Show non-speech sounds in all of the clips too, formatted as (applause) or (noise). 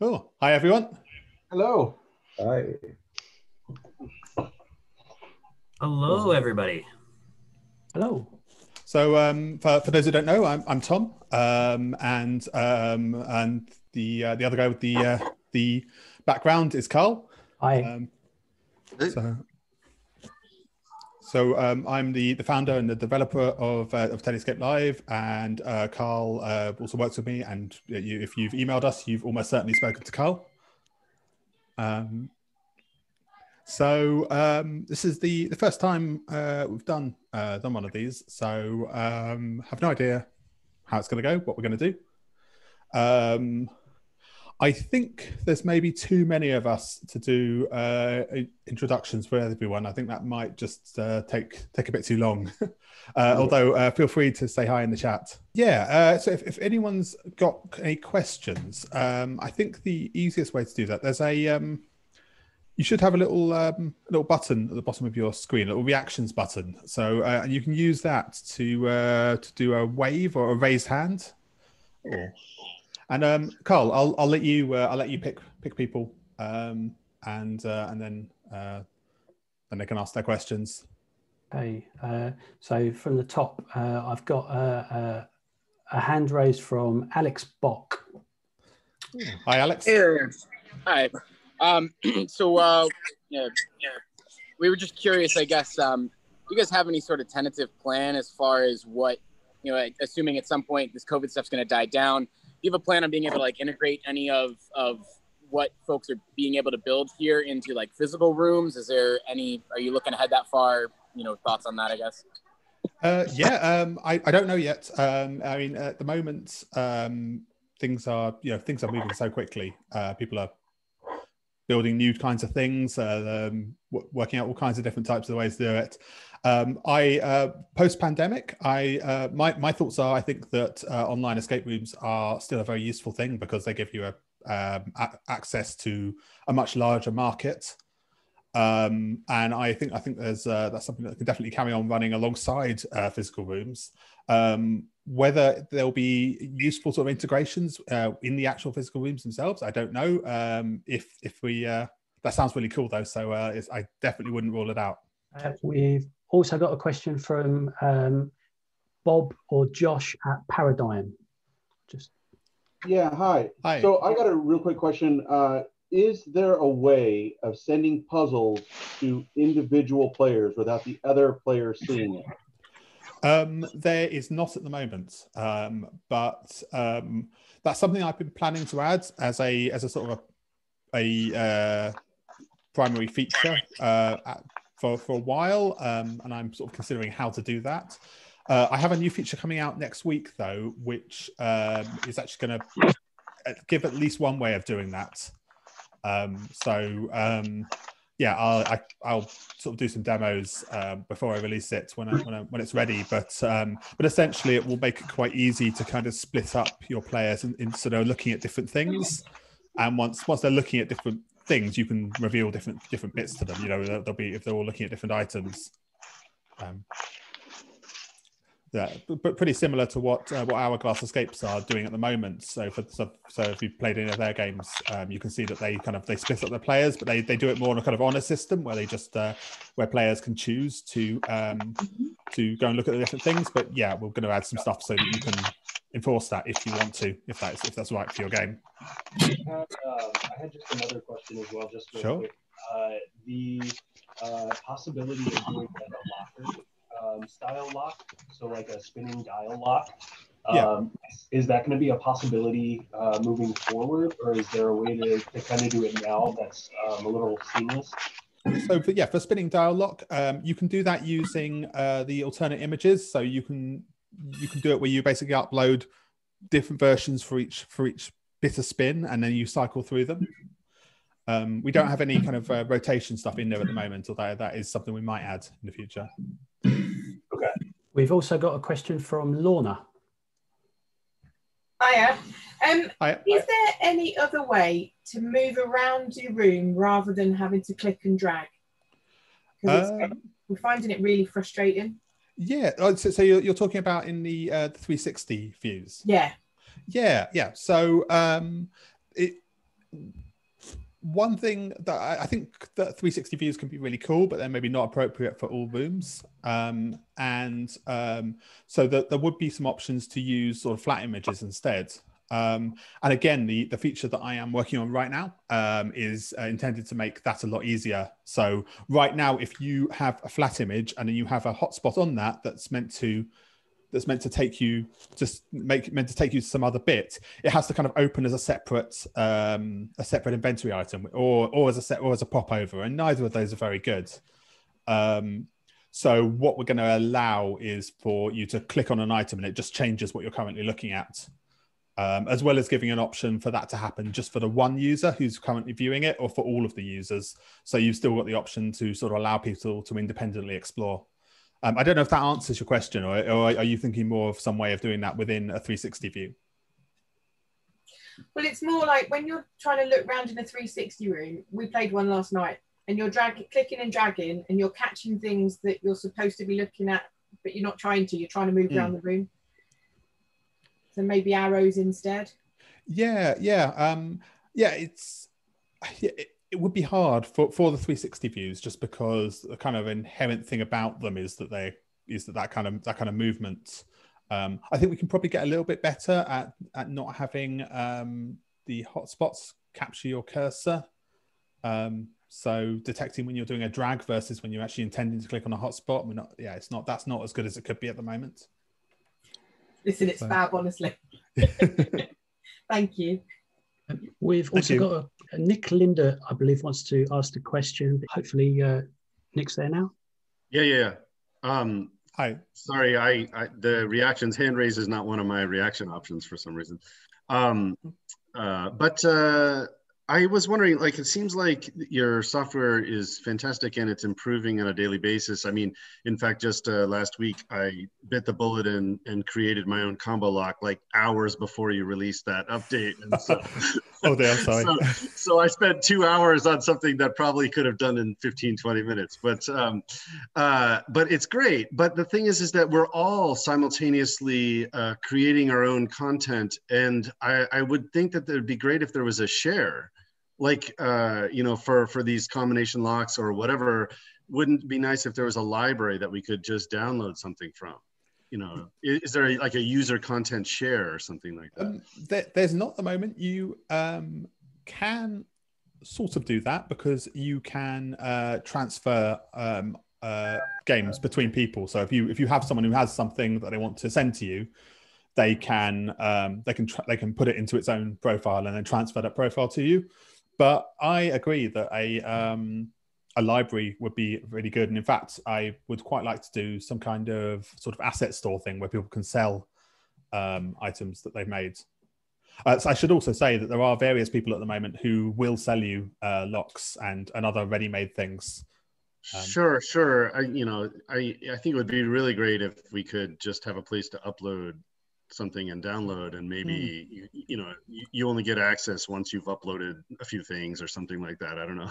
Cool. Hi, everyone. Hello. Hi. Hello, everybody. Hello. So, um, for, for those who don't know, I'm, I'm Tom, um, and um, and the uh, the other guy with the uh, the background is Carl. Hi. Um, so, so um, I'm the, the founder and the developer of uh, of Telescape Live, and uh, Carl uh, also works with me. And you, if you've emailed us, you've almost certainly spoken to Carl. Um, so um, this is the the first time uh, we've done uh, done one of these. So um, have no idea how it's going to go, what we're going to do. I think there's maybe too many of us to do uh, introductions for everyone. I think that might just uh, take take a bit too long. (laughs) uh, although, uh, feel free to say hi in the chat. Yeah. Uh, so if, if anyone's got any questions, um, I think the easiest way to do that there's a um, you should have a little um, little button at the bottom of your screen, a little reactions button. So uh, and you can use that to uh, to do a wave or a raised hand. Or, and um, Carl, I'll I'll let you uh, I'll let you pick pick people, um, and uh, and then uh, then they can ask their questions. Okay. Uh, so from the top, uh, I've got a, a, a hand raised from Alex Bock. Hi, Alex. Here. Hi. Um, (clears throat) so, uh, yeah, yeah, we were just curious, I guess. Um, do you guys have any sort of tentative plan as far as what, you know, assuming at some point this COVID stuff's going to die down? Do you have a plan on being able to like integrate any of of what folks are being able to build here into like physical rooms? Is there any? Are you looking ahead that far? You know, thoughts on that? I guess. Uh, yeah, um, I, I don't know yet. Um, I mean, at the moment, um, things are you know things are moving so quickly. Uh, people are building new kinds of things, uh, um, w- working out all kinds of different types of ways to do it. Um, I uh, post pandemic, I uh, my my thoughts are I think that uh, online escape rooms are still a very useful thing because they give you a, um, a- access to a much larger market. Um, and I think I think there's uh, that's something that can definitely carry on running alongside uh, physical rooms. Um, whether there'll be useful sort of integrations uh, in the actual physical rooms themselves, I don't know. Um, if if we that sounds really cool though, so I definitely wouldn't rule it out. Uh, we've also got a question from um, Bob or Josh at Paradigm. Just Yeah, hi. Hi. So I got a real quick question. Uh, is there a way of sending puzzles to individual players without the other player seeing it? Um, there is not at the moment, um, but um, that's something I've been planning to add as a as a sort of a, a uh, primary feature uh, at, for for a while, um, and I'm sort of considering how to do that. Uh, I have a new feature coming out next week, though, which um, is actually going to give at least one way of doing that. Um, so um, yeah, I'll I, I'll sort of do some demos um, before I release it when I, when, I, when it's ready. But um, but essentially, it will make it quite easy to kind of split up your players in, in sort of looking at different things. And once once they're looking at different things, you can reveal different different bits to them. You know, they'll, they'll be if they're all looking at different items. Um, yeah, but pretty similar to what uh, what Hourglass Escapes are doing at the moment. So for so, so if you've played any of their games, um, you can see that they kind of they split up their players, but they, they do it more on a kind of honor system where they just uh, where players can choose to um, to go and look at the different things. But yeah, we're going to add some stuff so that you can enforce that if you want to, if that's if that's right for your game. I had, um, I had just another question as well, just real Sure. quick. Uh, the uh, possibility of doing like a locker um, style lock, so like a spinning dial lock. Yeah. Um, is that going to be a possibility uh, moving forward, or is there a way to, to kind of do it now that's um, a little seamless? So for, yeah, for spinning dial lock, um, you can do that using uh, the alternate images. So you can you can do it where you basically upload different versions for each for each bit of spin, and then you cycle through them. Um, we don't have any kind of uh, rotation stuff in there at the moment, although that is something we might add in the future. Okay. We've also got a question from Lorna. Hiya. Um, I, is there any other way to move around your room rather than having to click and drag? um, we're finding it really frustrating. Yeah, oh, so, so you're, you're talking about in the uh, 360 views. Yeah. Yeah, yeah. So um, it one thing that I, I think that 360 views can be really cool, but they're maybe not appropriate for all rooms. Um, and um, so that there would be some options to use sort of flat images instead. Um, and again, the, the feature that I am working on right now um, is uh, intended to make that a lot easier. So right now, if you have a flat image and you have a hotspot on that that's meant to that's meant to take you just make meant to take you to some other bit it has to kind of open as a separate um, a separate inventory item or or as a set or as a popover and neither of those are very good um, so what we're going to allow is for you to click on an item and it just changes what you're currently looking at um, as well as giving an option for that to happen just for the one user who's currently viewing it or for all of the users so you've still got the option to sort of allow people to independently explore um, I don't know if that answers your question, or, or are you thinking more of some way of doing that within a 360 view? Well, it's more like when you're trying to look around in a 360 room. We played one last night, and you're dragging, clicking and dragging, and you're catching things that you're supposed to be looking at, but you're not trying to. You're trying to move mm. around the room. So maybe arrows instead. Yeah, yeah, um, yeah. It's it, it would be hard for, for the 360 views just because the kind of inherent thing about them is that they is that that kind of that kind of movement um, i think we can probably get a little bit better at at not having um, the hotspots capture your cursor um, so detecting when you're doing a drag versus when you're actually intending to click on a hotspot we're not yeah it's not that's not as good as it could be at the moment listen it's so. fab honestly (laughs) (laughs) thank you We've also got a, a Nick Linder, I believe, wants to ask the question. Hopefully, uh, Nick's there now. Yeah, yeah. Um, Hi. Sorry, I, I, the reactions hand raise is not one of my reaction options for some reason. Um, uh, but uh, I was wondering, like, it seems like your software is fantastic and it's improving on a daily basis. I mean, in fact, just uh, last week, I bit the bullet and, and created my own combo lock like hours before you released that update. And so, (laughs) oh, damn, sorry. (laughs) so, so, I spent two hours on something that probably could have done in 15, 20 minutes. But, um, uh, but it's great. But the thing is, is that we're all simultaneously uh, creating our own content. And I, I would think that it would be great if there was a share like uh, you know for for these combination locks or whatever wouldn't be nice if there was a library that we could just download something from you know? Is there a, like a user content share or something like that? Um, there, there's not the moment. You um, can sort of do that because you can uh, transfer um, uh, games between people. So if you if you have someone who has something that they want to send to you they can um, they can tra- they can put it into its own profile and then transfer that profile to you but I agree that a um, a library would be really good. And in fact, I would quite like to do some kind of sort of asset store thing where people can sell um, items that they've made. Uh, so I should also say that there are various people at the moment who will sell you uh, locks and, and other ready-made things. Um, sure, sure. I, you know, I, I think it would be really great if we could just have a place to upload something and download and maybe mm. you, you, know you only get access once you've uploaded a few things or something like that i don't know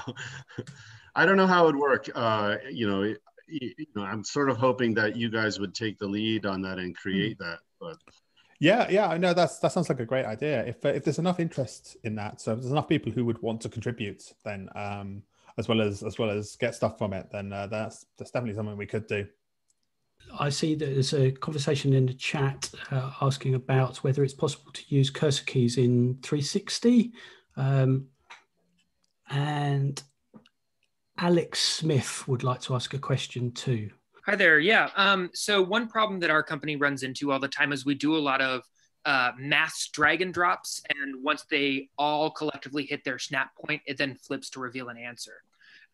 (laughs) i don't know how it would work uh, you know you know i'm sort of hoping that you guys would take the lead on that and create mm. that but yeah yeah i know that's that sounds like a great idea if if there's enough interest in that so if there's enough people who would want to contribute then um as well as as well as get stuff from it then uh, that's that's definitely something we could do I see that there's a conversation in the chat uh, asking about whether it's possible to use cursor keys in 360. Um, and Alex Smith would like to ask a question too. Hi there. Yeah. Um, so one problem that our company runs into all the time is we do a lot of uh, mass drag and drops, and once they all collectively hit their snap point, it then flips to reveal an answer.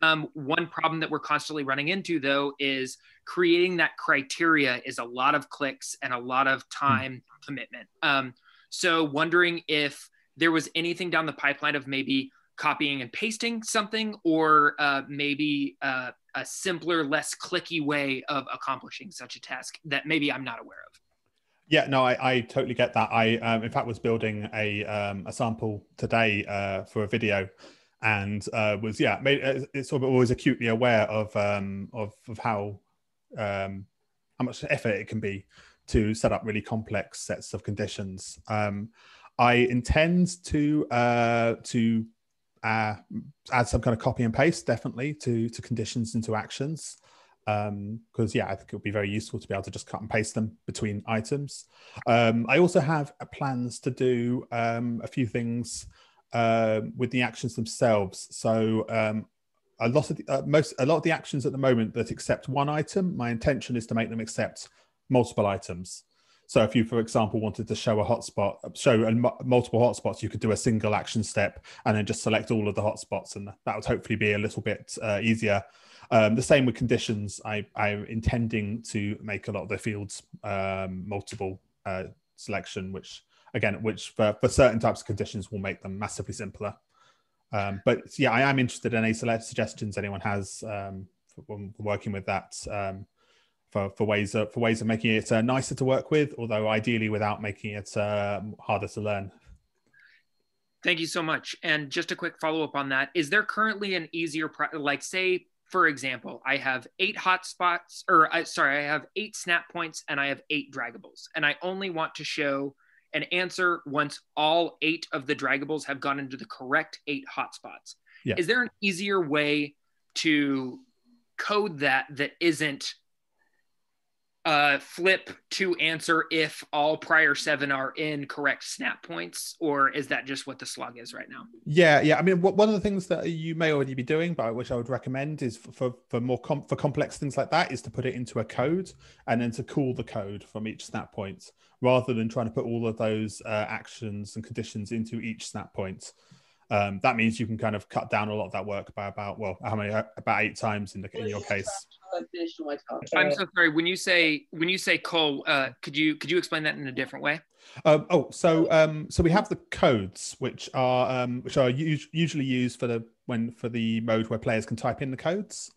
Um, one problem that we're constantly running into, though, is creating that criteria is a lot of clicks and a lot of hmm. time mm. commitment. Um, so, wondering if there was anything down the pipeline of maybe copying and pasting something, or uh, maybe uh, a simpler, less clicky way of accomplishing such a task that maybe I'm not aware of. Yeah, no, I, I totally get that. I, um, in fact, was building a um, a sample today uh, for a video and uh, was yeah made uh, it's sort of always acutely aware of um, of of how um, how much effort it can be to set up really complex sets of conditions. Um, I intend to uh, to uh, add some kind of copy and paste definitely to to conditions into actions because um, yeah, I think it would be very useful to be able to just cut and paste them between items. Um, I also have plans to do um, a few things uh, with the actions themselves. So um, a lot of the, uh, most a lot of the actions at the moment that accept one item, my intention is to make them accept multiple items. So if you, for example, wanted to show a hotspot, show a, multiple hotspots, you could do a single action step and then just select all of the hotspots, and that would hopefully be a little bit uh, easier. Um, the same with conditions. I, I'm intending to make a lot of the fields um, multiple uh, selection, which again, which for, for certain types of conditions will make them massively simpler. Um, but yeah, I am interested in any suggestions anyone has um, for, working with that um, for, for ways of, for ways of making it uh, nicer to work with, although ideally without making it uh, harder to learn. Thank you so much. And just a quick follow up on that: Is there currently an easier, like say, for example, I have eight hotspots, or uh, sorry, I have eight snap points and I have eight draggables, and I only want to show an answer once all eight of the draggables have gone into the correct eight hotspots. Yeah. Is there an easier way to code that that isn't uh, flip to answer if all prior seven are in correct snap points, or is that just what the slug is right now? Yeah, yeah. I mean, one of the things that you may already be doing, but which I would recommend is for for more com- for complex things like that, is to put it into a code and then to call the code from each snap point, rather than trying to put all of those uh, actions and conditions into each snap point um, that means you can kind of cut down a lot of that work by about well how many about eight times in the in your case i'm so sorry when you say when you say call uh, could you could you explain that in a different way? Um, oh so um, so we have the codes which are um, which are u- usually used for the when for the mode where players can type in the codes.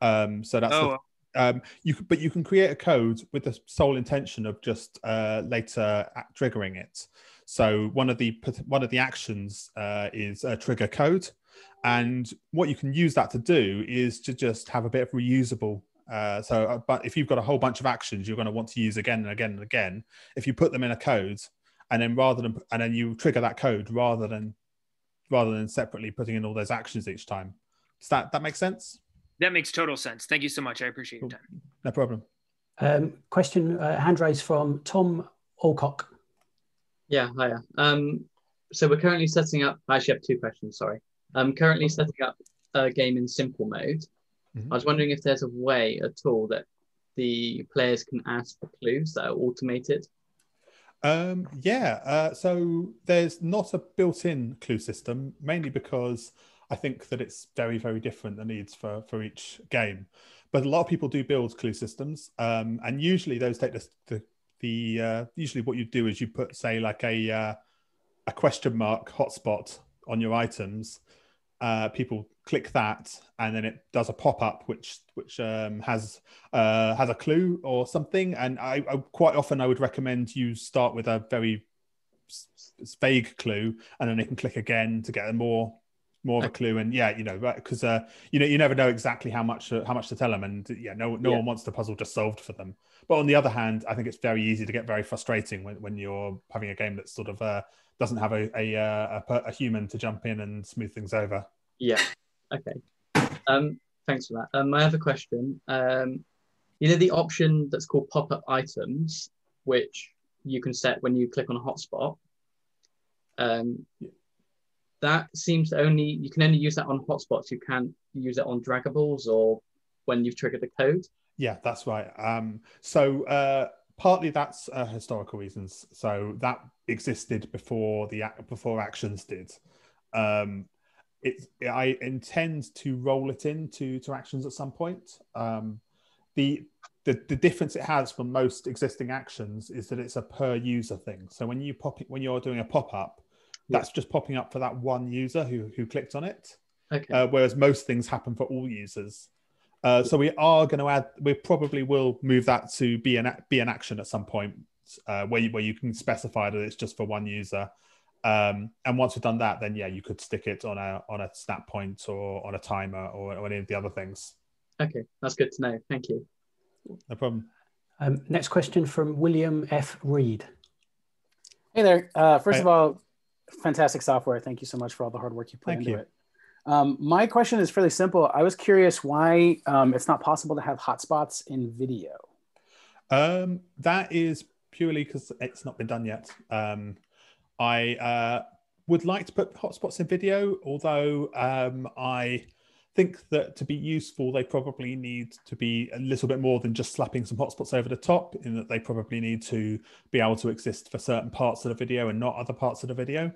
Um, so that's oh. the, um, you but you can create a code with the sole intention of just uh, later triggering it. So one of the one of the actions uh, is a trigger code, and what you can use that to do is to just have a bit of reusable. Uh, so, uh, but if you've got a whole bunch of actions you're going to want to use again and again and again, if you put them in a code, and then rather than and then you trigger that code rather than rather than separately putting in all those actions each time. Does that that make sense? That makes total sense. Thank you so much. I appreciate cool. your time. No problem. Um, question uh, hand raised from Tom Alcock. Yeah, hiya. Um, so we're currently setting up. I actually have two questions. Sorry. I'm currently setting up a game in simple mode. Mm-hmm. I was wondering if there's a way at all that the players can ask for clues that are automated. Um, yeah. Uh, so there's not a built-in clue system, mainly because I think that it's very, very different the needs for for each game. But a lot of people do build clue systems, um, and usually those take the, the the uh, usually what you do is you put say like a uh, a question mark hotspot on your items. Uh, people click that, and then it does a pop up which which um, has uh, has a clue or something. And I, I quite often I would recommend you start with a very vague clue, and then they can click again to get a more more of a clue and yeah you know because uh, you know you never know exactly how much uh, how much to tell them and yeah no no yeah. one wants the puzzle just solved for them. But on the other hand i think it's very easy to get very frustrating when, when you're having a game that sort of uh, doesn't have a a, uh, a, a human to jump in and smooth things over. Yeah. Okay. Um thanks for that. Um my other question um you know the option that's called pop-up items which you can set when you click on a hotspot? Um that seems to only you can only use that on hotspots. You can't use it on draggables or when you've triggered the code. Yeah, that's right. Um, so uh, partly that's uh, historical reasons. So that existed before the before actions did. Um, it, I intend to roll it into to actions at some point. Um, the, the the difference it has from most existing actions is that it's a per user thing. So when you pop it, when you're doing a pop up, that's just popping up for that one user who who clicked on it. Okay. Uh, whereas most things happen for all users. Uh, so we are going to add. We probably will move that to be an be an action at some point, uh, where you, where you can specify that it's just for one user. Um, and once we've done that, then yeah, you could stick it on a on a snap point or on a timer or, or any of the other things. Okay, that's good to know. Thank you. No problem. Um, next question from William F. Reed. Hey there. Uh, first of all, fantastic software. Thank you so much for all the hard work you put Thank into you. it. Um, my question is fairly simple. I was curious why um, it's not possible to have hotspots in video. Um, that is purely because it's not been done yet. Um, I uh, would like to put hotspots in video, although um, I think that to be useful, they probably need to be a little bit more than just slapping some hotspots over the top, in that they probably need to be able to exist for certain parts of the video and not other parts of the video.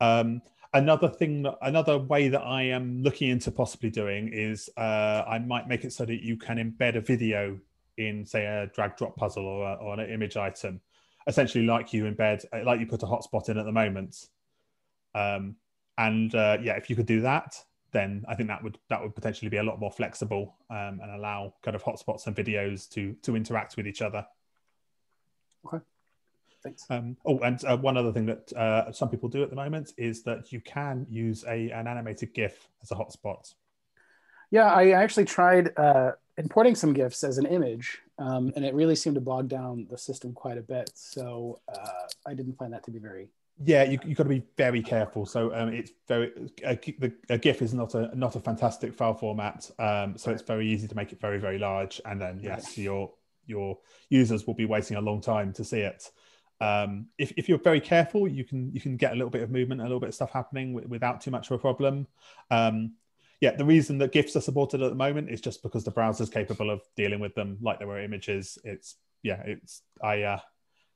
Um, another thing, another way that I am looking into possibly doing is uh, I might make it so that you can embed a video in, say, a drag drop puzzle or, a, or an image item, essentially like you embed, like you put a hotspot in at the moment. Um, and uh, yeah, if you could do that, then I think that would that would potentially be a lot more flexible um, and allow kind of hotspots and videos to to interact with each other. Okay. Thanks. Um, oh, and uh, one other thing that uh, some people do at the moment is that you can use a an animated GIF as a hotspot. Yeah, I actually tried uh, importing some GIFs as an image, um, and it really seemed to bog down the system quite a bit. So uh, I didn't find that to be very yeah, you you got to be very careful. So um, it's very a, the, a GIF is not a not a fantastic file format. Um, so it's very easy to make it very very large, and then yes, your your users will be waiting a long time to see it. Um, if, if you're very careful, you can you can get a little bit of movement, a little bit of stuff happening w- without too much of a problem. Um, yeah, the reason that GIFs are supported at the moment is just because the browser's capable of dealing with them like they were images. It's yeah, it's I uh,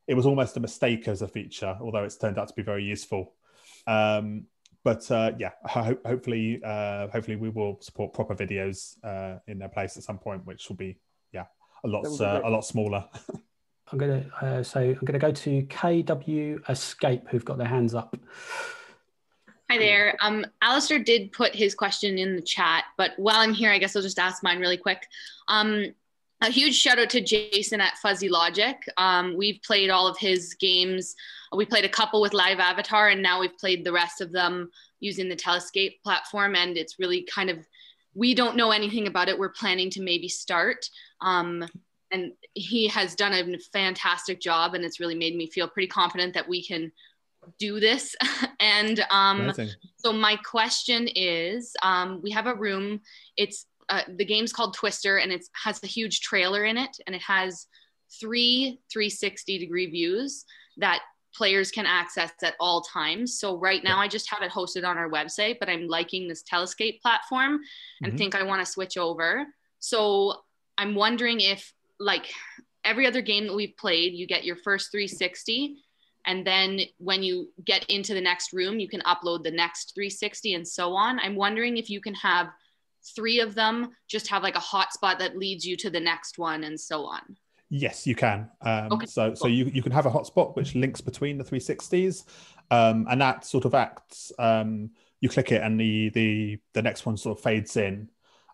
it was almost a mistake as a feature, although it's turned out to be very useful. Um, but uh, yeah, ho- hopefully, uh, hopefully we will support proper videos uh, in their place at some point, which will be yeah a lot uh, a lot smaller. (laughs) I'm gonna uh, so I'm gonna go to KW Escape, who've got their hands up. Hi there. Um, Alistair did put his question in the chat, but while I'm here, I guess I'll just ask mine really quick. Um, a huge shout out to Jason at Fuzzy Logic. Um, we've played all of his games. We played a couple with Live Avatar, and now we've played the rest of them using the Telescape platform. And it's really kind of, we don't know anything about it. We're planning to maybe start. Um, and he has done a fantastic job, and it's really made me feel pretty confident that we can do this. (laughs) and um, so, my question is um, we have a room, it's uh, the game's called Twister, and it has a huge trailer in it, and it has three 360 degree views that players can access at all times. So right now, I just have it hosted on our website, but I'm liking this Telescape platform and mm-hmm. think I want to switch over. So I'm wondering if, like every other game that we've played, you get your first 360. And then when you get into the next room, you can upload the next 360 and so on. I'm wondering if you can have three of them just have like a hotspot that leads you to the next one and so on? Yes, you can. Um, okay, so, cool. so you, you can have a hotspot which links between the 360s, um, and that sort of acts. Um, you click it, and the the the next one sort of fades in,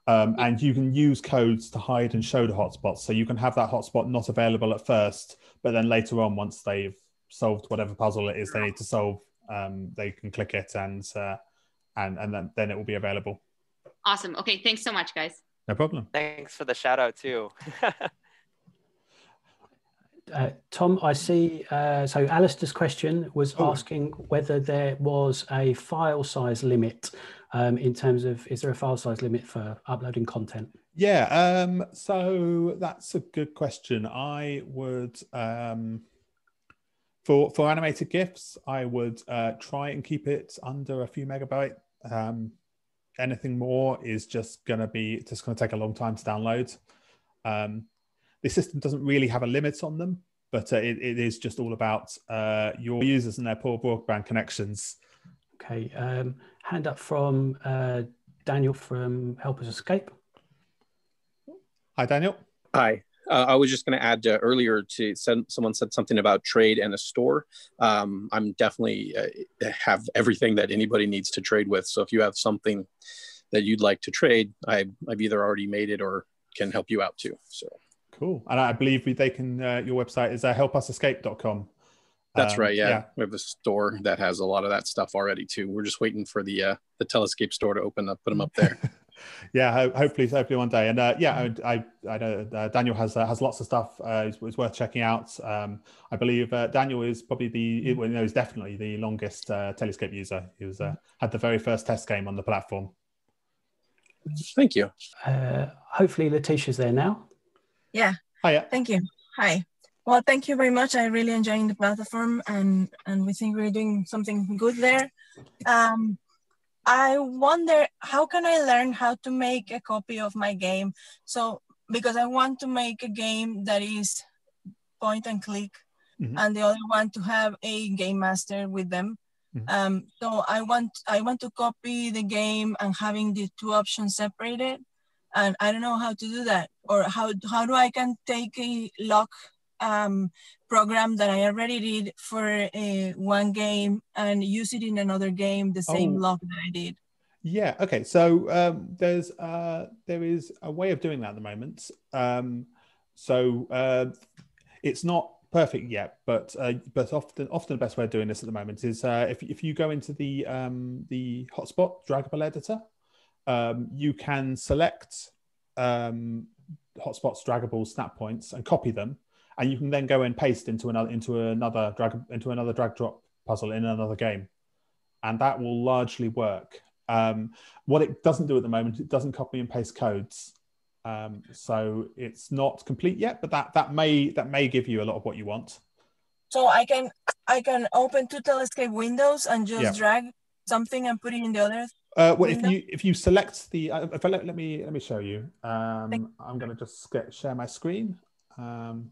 um, and you can use codes to hide and show the hotspots. So you can have that hotspot not available at first, but then later on, once they've solved whatever puzzle it is they need to solve, um, they can click it, and uh, and and then, then it will be available. Awesome. Okay. Thanks so much, guys. No problem. Thanks for the shout out too. (laughs) uh, Tom, I see. Uh, so Alistair's question was oh. asking whether there was a file size limit um, in terms of is there a file size limit for uploading content? Yeah. Um, so that's a good question. I would. Um, for, for animated GIFs, I would uh, try and keep it under a few megabyte. Um, anything more is just going to be just going to take a long time to download. Um, the system doesn't really have a limit on them, but uh, it, it is just all about uh, your users and their poor broadband connections. Okay. Um, hand up from uh, Daniel from Help Us Escape. Hi, Daniel. Hi. Uh, I was just going to add uh, earlier to send, someone said something about trade and a store. Um, I'm definitely uh, have everything that anybody needs to trade with. So if you have something that you'd like to trade, I, I've either already made it or can help you out too. So cool. And I believe they can. Uh, your website is uh, helpusescape.com. That's um, right. Yeah. yeah. we have a store that has a lot of that stuff already too. We're just waiting for the uh, the Telescape store to open up, put them up there. (laughs) yeah, ho- hopefully, hopefully one day. And uh, yeah, I, I, I know uh, Daniel has uh, has lots of stuff. Uh, it's, it's worth checking out. Um, I believe uh, Daniel is probably the well, no, he's definitely the longest uh, Telescape user. He was uh, had the very first test game on the platform. Thank you. Uh, hopefully, Letitia's there now. Yeah. Hiya. Thank you. Hi. Well, thank you very much. I really enjoying the platform, and and we think we're doing something good there. Um, I wonder how can I learn how to make a copy of my game? So because I want to make a game that is point and click, Mhm. and the other one to have a game master with them. Mhm. Um, so I want I want to copy the game and having the two options separated, and I don't know how to do that or how how do I can take a lock um, program that I already did for a one game and use it in another game the same Oh. lock that I did. Yeah. Okay. So um, there's uh, there is a way of doing that at the moment. Um, so uh, it's not perfect yet, but uh, but often often the best way of doing this at the moment is uh, if if you go into the um, the hotspot draggable editor, um, you can select um, hotspots, draggables, snap points, and copy them, and you can then go and paste into another into another drag into another drag drop puzzle in another game and that will largely work. Um, what it doesn't do at the moment, it doesn't copy and paste codes. Um, so it's not complete yet, but that that may that may give you a lot of what you want. So I can I can open two telescape windows and just Yeah. drag something and put it in the other. Uh, well, if you if you select the, uh, if I let, let me let me show you. Um, I'm going to just get, share my screen. Um,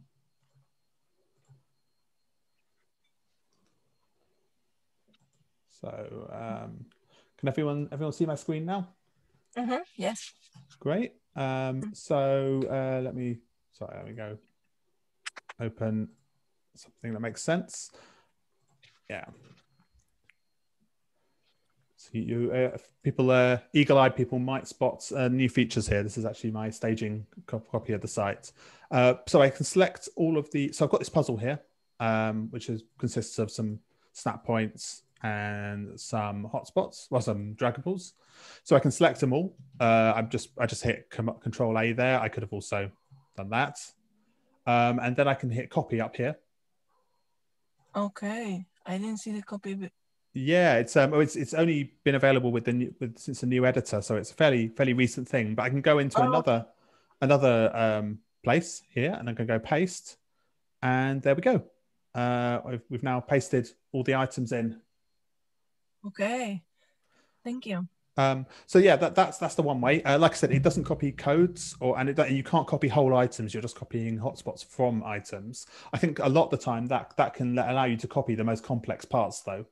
so um, can everyone everyone see my screen now? Mhm, Yes. Great. Um, so uh, let me, sorry, let me go open something that makes sense. Yeah. So you, uh, people, uh, eagle-eyed people might spot uh, new features here. This is actually my staging copy of the site. Uh, so I can select all of the, so I've got this puzzle here, um, which is, consists of some snap points and some hotspots, well, some draggables. So I can select them all. Uh, I'm just I just hit com- Control A there. I could have also done that, um, and then I can hit Copy up here. Okay. I didn't see the copy. But Yeah, it's um, oh, it's it's only been available with the new, with since the new editor, so it's a fairly fairly recent thing. But I can go into Oh, another another um, place here, and I can go paste, and there we go. Uh, we've, we've now pasted all the items in. Okay. Thank you. Um, so yeah, that, that's that's the one way. Uh, like I said, it doesn't copy codes, or and, it, you can't copy whole items. You're just copying hotspots from items. I think a lot of the time that that can allow you to copy the most complex parts, though.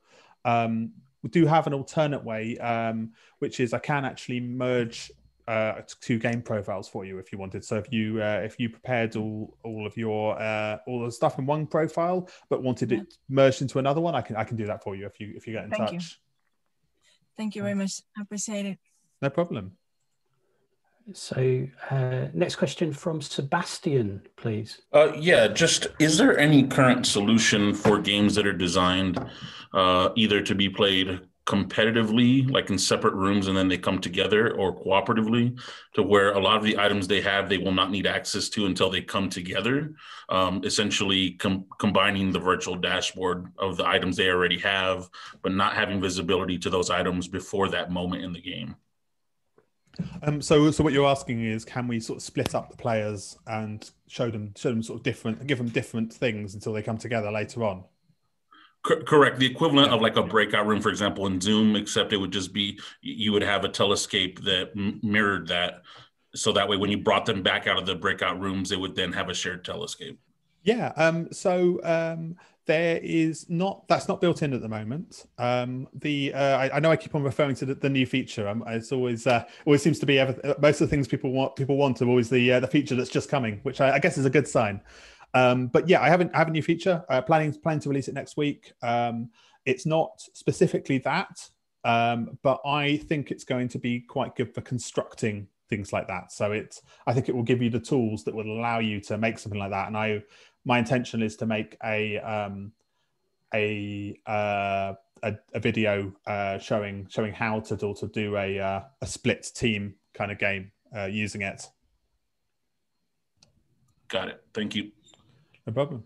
Um, we do have an alternate way, um, which is I can actually merge uh, two game profiles for you if you wanted. So if you uh, if you prepared all all of your uh, all the stuff in one profile, but wanted it merged into another one, I can I can do that for you if you if you get in Thank touch. you. Thank you very much. I appreciate it. No problem. So, uh, next question from Sebastian, please. Uh, yeah, just is there any current solution for games that are designed uh, either to be played competitively, like in separate rooms, and then they come together, or cooperatively, to where a lot of the items they have they will not need access to until they come together, um, essentially com- combining the virtual dashboard of the items they already have, but not having visibility to those items before that moment in the game. Um, so, so what you're asking is, can we sort of split up the players and show them, show them sort of different, give them different things until they come together later on? Cor- Correct. The equivalent of like a breakout room, for example, in Zoom, except it would just be you would have a Telescape that m- mirrored that. So that way, when you brought them back out of the breakout rooms, they would then have a shared Telescape. Yeah. Um, so um, there is not that's not built in at the moment. Um, the uh, I, I know I keep on referring to the, the new feature. Um, it's always uh, always seems to be ever, most of the things people want people want are always the uh, the feature that's just coming, which I, I guess is a good sign. Um, but yeah, I haven't have a new feature. Uh, planning planning to release it next week. Um, it's not specifically that, um, but I think it's going to be quite good for constructing things like that. So it's I think it will give you the tools that will allow you to make something like that. And I my intention is to make a um, a, uh, a a video uh, showing showing how to do to do a uh, a split team kind of game uh, using it. Got it. Thank you. No problem.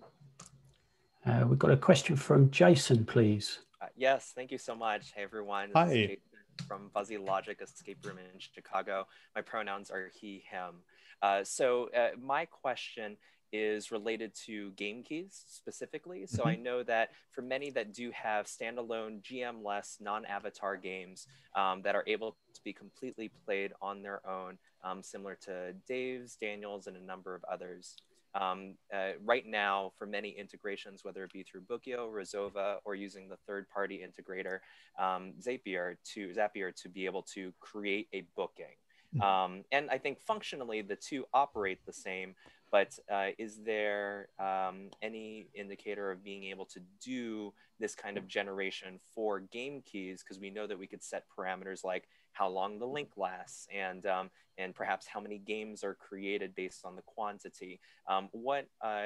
Uh, we've got a question from Jason, please. Uh, yes, thank you so much. Hey everyone. This Hi. is Jason From Fuzzy Logic Escape Room in Chicago. My pronouns are he, him. Uh, so uh, my question is related to game keys specifically. So I Mhm. know that for many that do have standalone GM-less non-avatar games um, that are able to be completely played on their own, um, similar to Dave's, Daniel's, and a number of others. Um, uh, right now, for many integrations, whether it be through Bookeo, Resova, or using the third-party integrator um, Zapier to Zapier to be able to create a booking. Um, and I think functionally the two operate the same, but uh, is there um, any indicator of being able to do this kind of generation for game keys? Because we know that we could set parameters like how long the link lasts and um, and perhaps how many games are created based on the quantity. Um, what uh,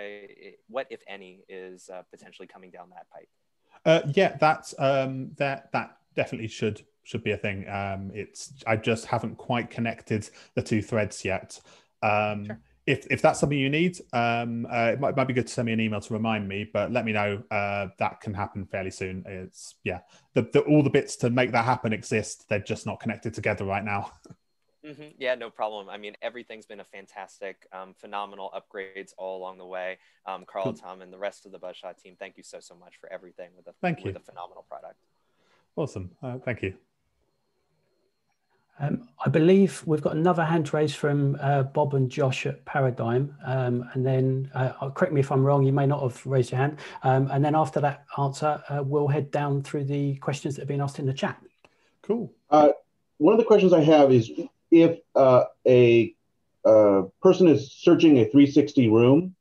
what if any is uh, potentially coming down that pipe? Uh, yeah, that's um, that that definitely should should be a thing. Um, it's I just haven't quite connected the two threads yet. Um, If if that's something you need, um, uh, it, might, it might be good to send me an email to remind me. But let me know. Uh, that can happen fairly soon. It's yeah, the, the all the bits to make that happen exist. They're just not connected together right now. (laughs) hmm Yeah, no problem. I mean, everything's been a fantastic, um, phenomenal upgrades all along the way. Um, Carl, Cool. Tom, and the rest of the Buzzshot team, thank you so so much for everything with a Thank with you. a phenomenal product. Awesome. Uh, thank you. Um, I believe we've got another hand raised from uh, Bob and Josh at Paradigm. Um, and then, uh, uh, correct me if I'm wrong, you may not have raised your hand. Um, and then after that answer, uh, we'll head down through the questions that have been asked in the chat. Cool. Uh, one of the questions I have is if uh, a uh, person is searching a 360 room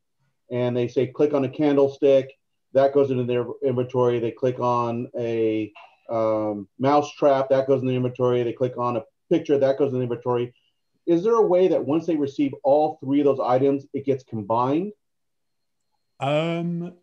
and they say click on a candlestick, that goes into their inventory. They click on a um, mouse trap, that goes in the inventory. They click on a picture, that goes in the inventory. Is there a way that once they receive all three of those items, it gets combined? Um,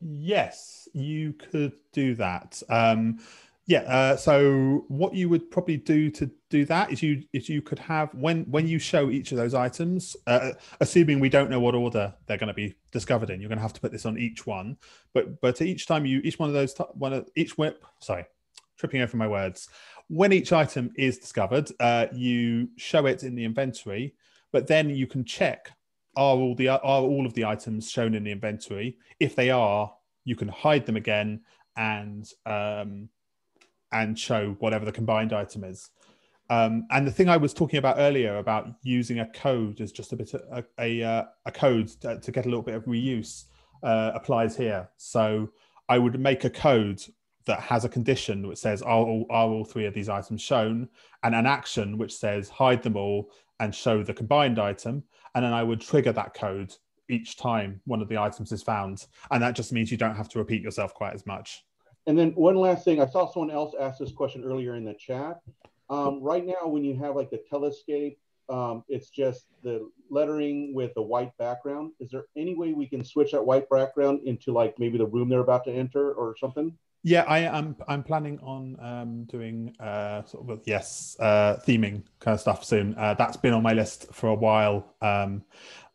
yes, you could do that. Um, yeah. Uh, so what you would probably do to do that is you is you could have when when you show each of those items, uh, assuming we don't know what order they're going to be discovered in, you're going to have to put this on each one. But but each time you each one of those one of each whip sorry tripping over my words. When each item is discovered, uh, you show it in the inventory, but then you can check are all the are all of the items shown in the inventory. If they are, you can hide them again and um, and show whatever the combined item is. Um, and the thing I was talking about earlier about using a code as just a bit of a, a, uh, a code to, to get a little bit of reuse uh, applies here. So I would make a code that has a condition which says are all, are all three of these items shown and an action which says hide them all and show the combined item and then i would trigger that code each time one of the items is found and that just means you don't have to repeat yourself quite as much And then one last thing, I saw someone else ask this question earlier in the chat. Um, right now, when you have like the telescape, um, it's just the lettering with a white background. Is there any way we can switch that white background into like maybe the room they're about to enter or something? Yeah i am i'm planning on um, doing uh, sort of yes uh, theming kind of stuff soon uh, that's been on my list for a while um,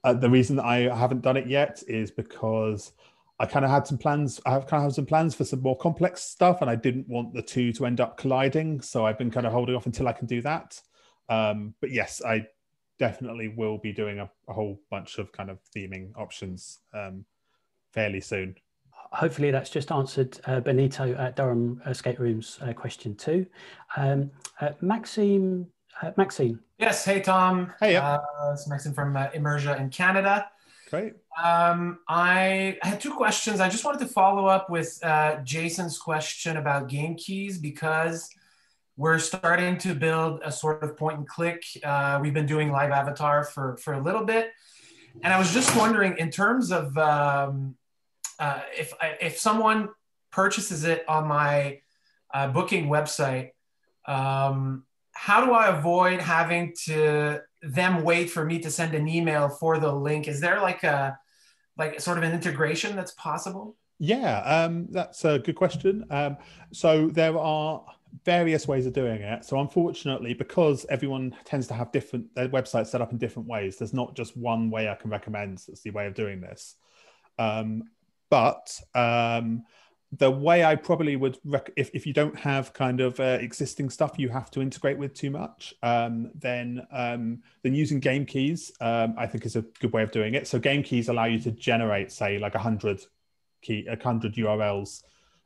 uh, the reason that i haven't done it yet is because I kind of had some plans. I have kind of some plans for some more complex stuff, and I didn't want the two to end up colliding. So I've been kind of holding off until I can do that. Um, but yes, I definitely will be doing a, a whole bunch of kind of theming options um, fairly soon. Hopefully, that's just answered uh, Benito at Durham Escape Rooms uh, question two. Um, uh, Maxime, uh, Maxine. Yes. Hey, Tom. Hey. Uh, it's Maxim from uh, Immersia in Canada. Great. Um, I had two questions. I just wanted to follow up with uh, Jason's question about game keys because we're starting to build a sort of point and click. Uh, we've been doing live avatar for, for a little bit. And I was just wondering, in terms of um, uh, if, if someone purchases it on my uh, booking website, um, how do I avoid having to them wait for me to send an email for the link? Is there like a like sort of an integration that's possible? Yeah, um, that's a good question. Um, so there are various ways of doing it. So unfortunately, because everyone tends to have different their websites set up in different ways, there's not just one way I can recommend. That's the way of doing this. Um, but um, the way I probably would, rec- if, if you don't have kind of uh, existing stuff you have to integrate with too much, um, then um, then using game keys, um, I think is a good way of doing it. So game keys allow you to generate, say, like a hundred key, a hundred URLs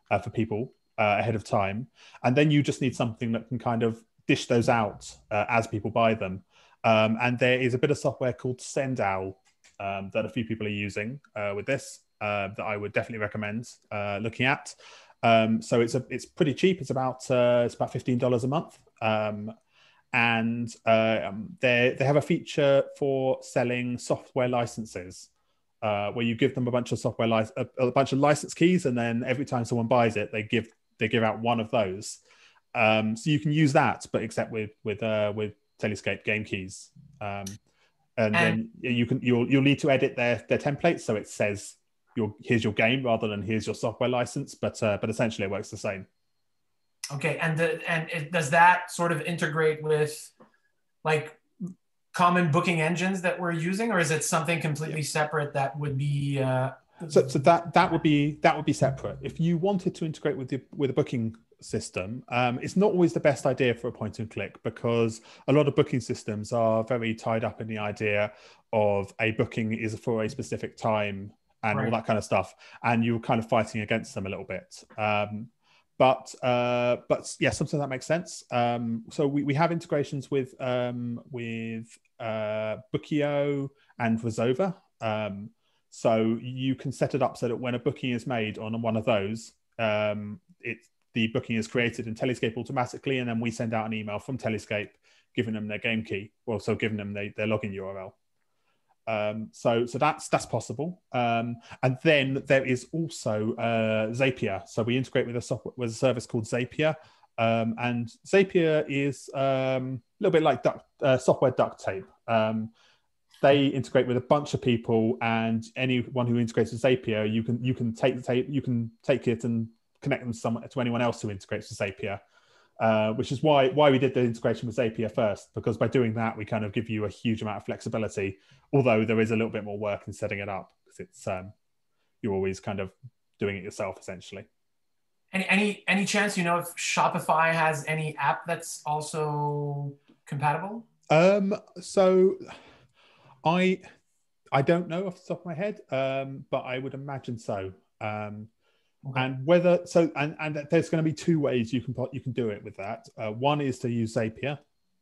uh, for people uh, ahead of time, and then you just need something that can kind of dish those out uh, as people buy them. Um, and there is a bit of software called Sendowl um, that a few people are using uh, with this uh, that I would definitely recommend uh, looking at. Um, so it's a it's pretty cheap. It's about uh, it's about fifteen dollars a month, um, and um, they they have a feature for selling software licenses. Uh, where you give them a bunch of software li- a, a bunch of license keys, and then every time someone buys it, they give they give out one of those. Um, so you can use that, but except with with uh, with Telescape game keys. Um, and, And- then you can you'll you'll need to edit their their templates so it says your here's your game rather than here's your software license. But uh, but essentially it works the same. Okay, and the, and it, does that sort of integrate with like common booking engines that we're using, or is it something completely separate that would be? Uh, So, so that that would be that would be separate. If you wanted to integrate with the with a booking system, um, it's not always the best idea for a point and click because a lot of booking systems are very tied up in the idea of a booking is for a specific time and all Right. that kind of stuff, and you're kind of fighting against them a little bit. Um, but uh, but yeah, sometimes that makes sense. Um, so we, we have integrations with um, with uh, Bookeo and Resova. Um, so you can set it up so that when a booking is made on one of those, um, it the booking is created in Telescape automatically, and then we send out an email from Telescape giving them their game key, also giving them their, their login URL. Um, so so that's that's possible. Um, and then there is also uh, Zapier. So we integrate with a software with a service called Zapier. Um, and Zapier is um, a little bit like duct, uh, software duct tape. Um, they integrate with a bunch of people, and anyone who integrates with Zapier, you can you can take the tape, you can take it and connect them to, someone, to anyone else who integrates with Zapier. Uh, which is why why we did the integration with Zapier first, because by doing that, we kind of give you a huge amount of flexibility. Although there is a little bit more work in setting it up, because it's um, you're always kind of doing it yourself essentially. any any any chance you know if Shopify has any app that's also compatible? Um, so I I don't know off the top of my head, um, but I would imagine so. Um, And whether so, and and there's going to be two ways you can put, you can do it with that. Uh, one is to use Zapier,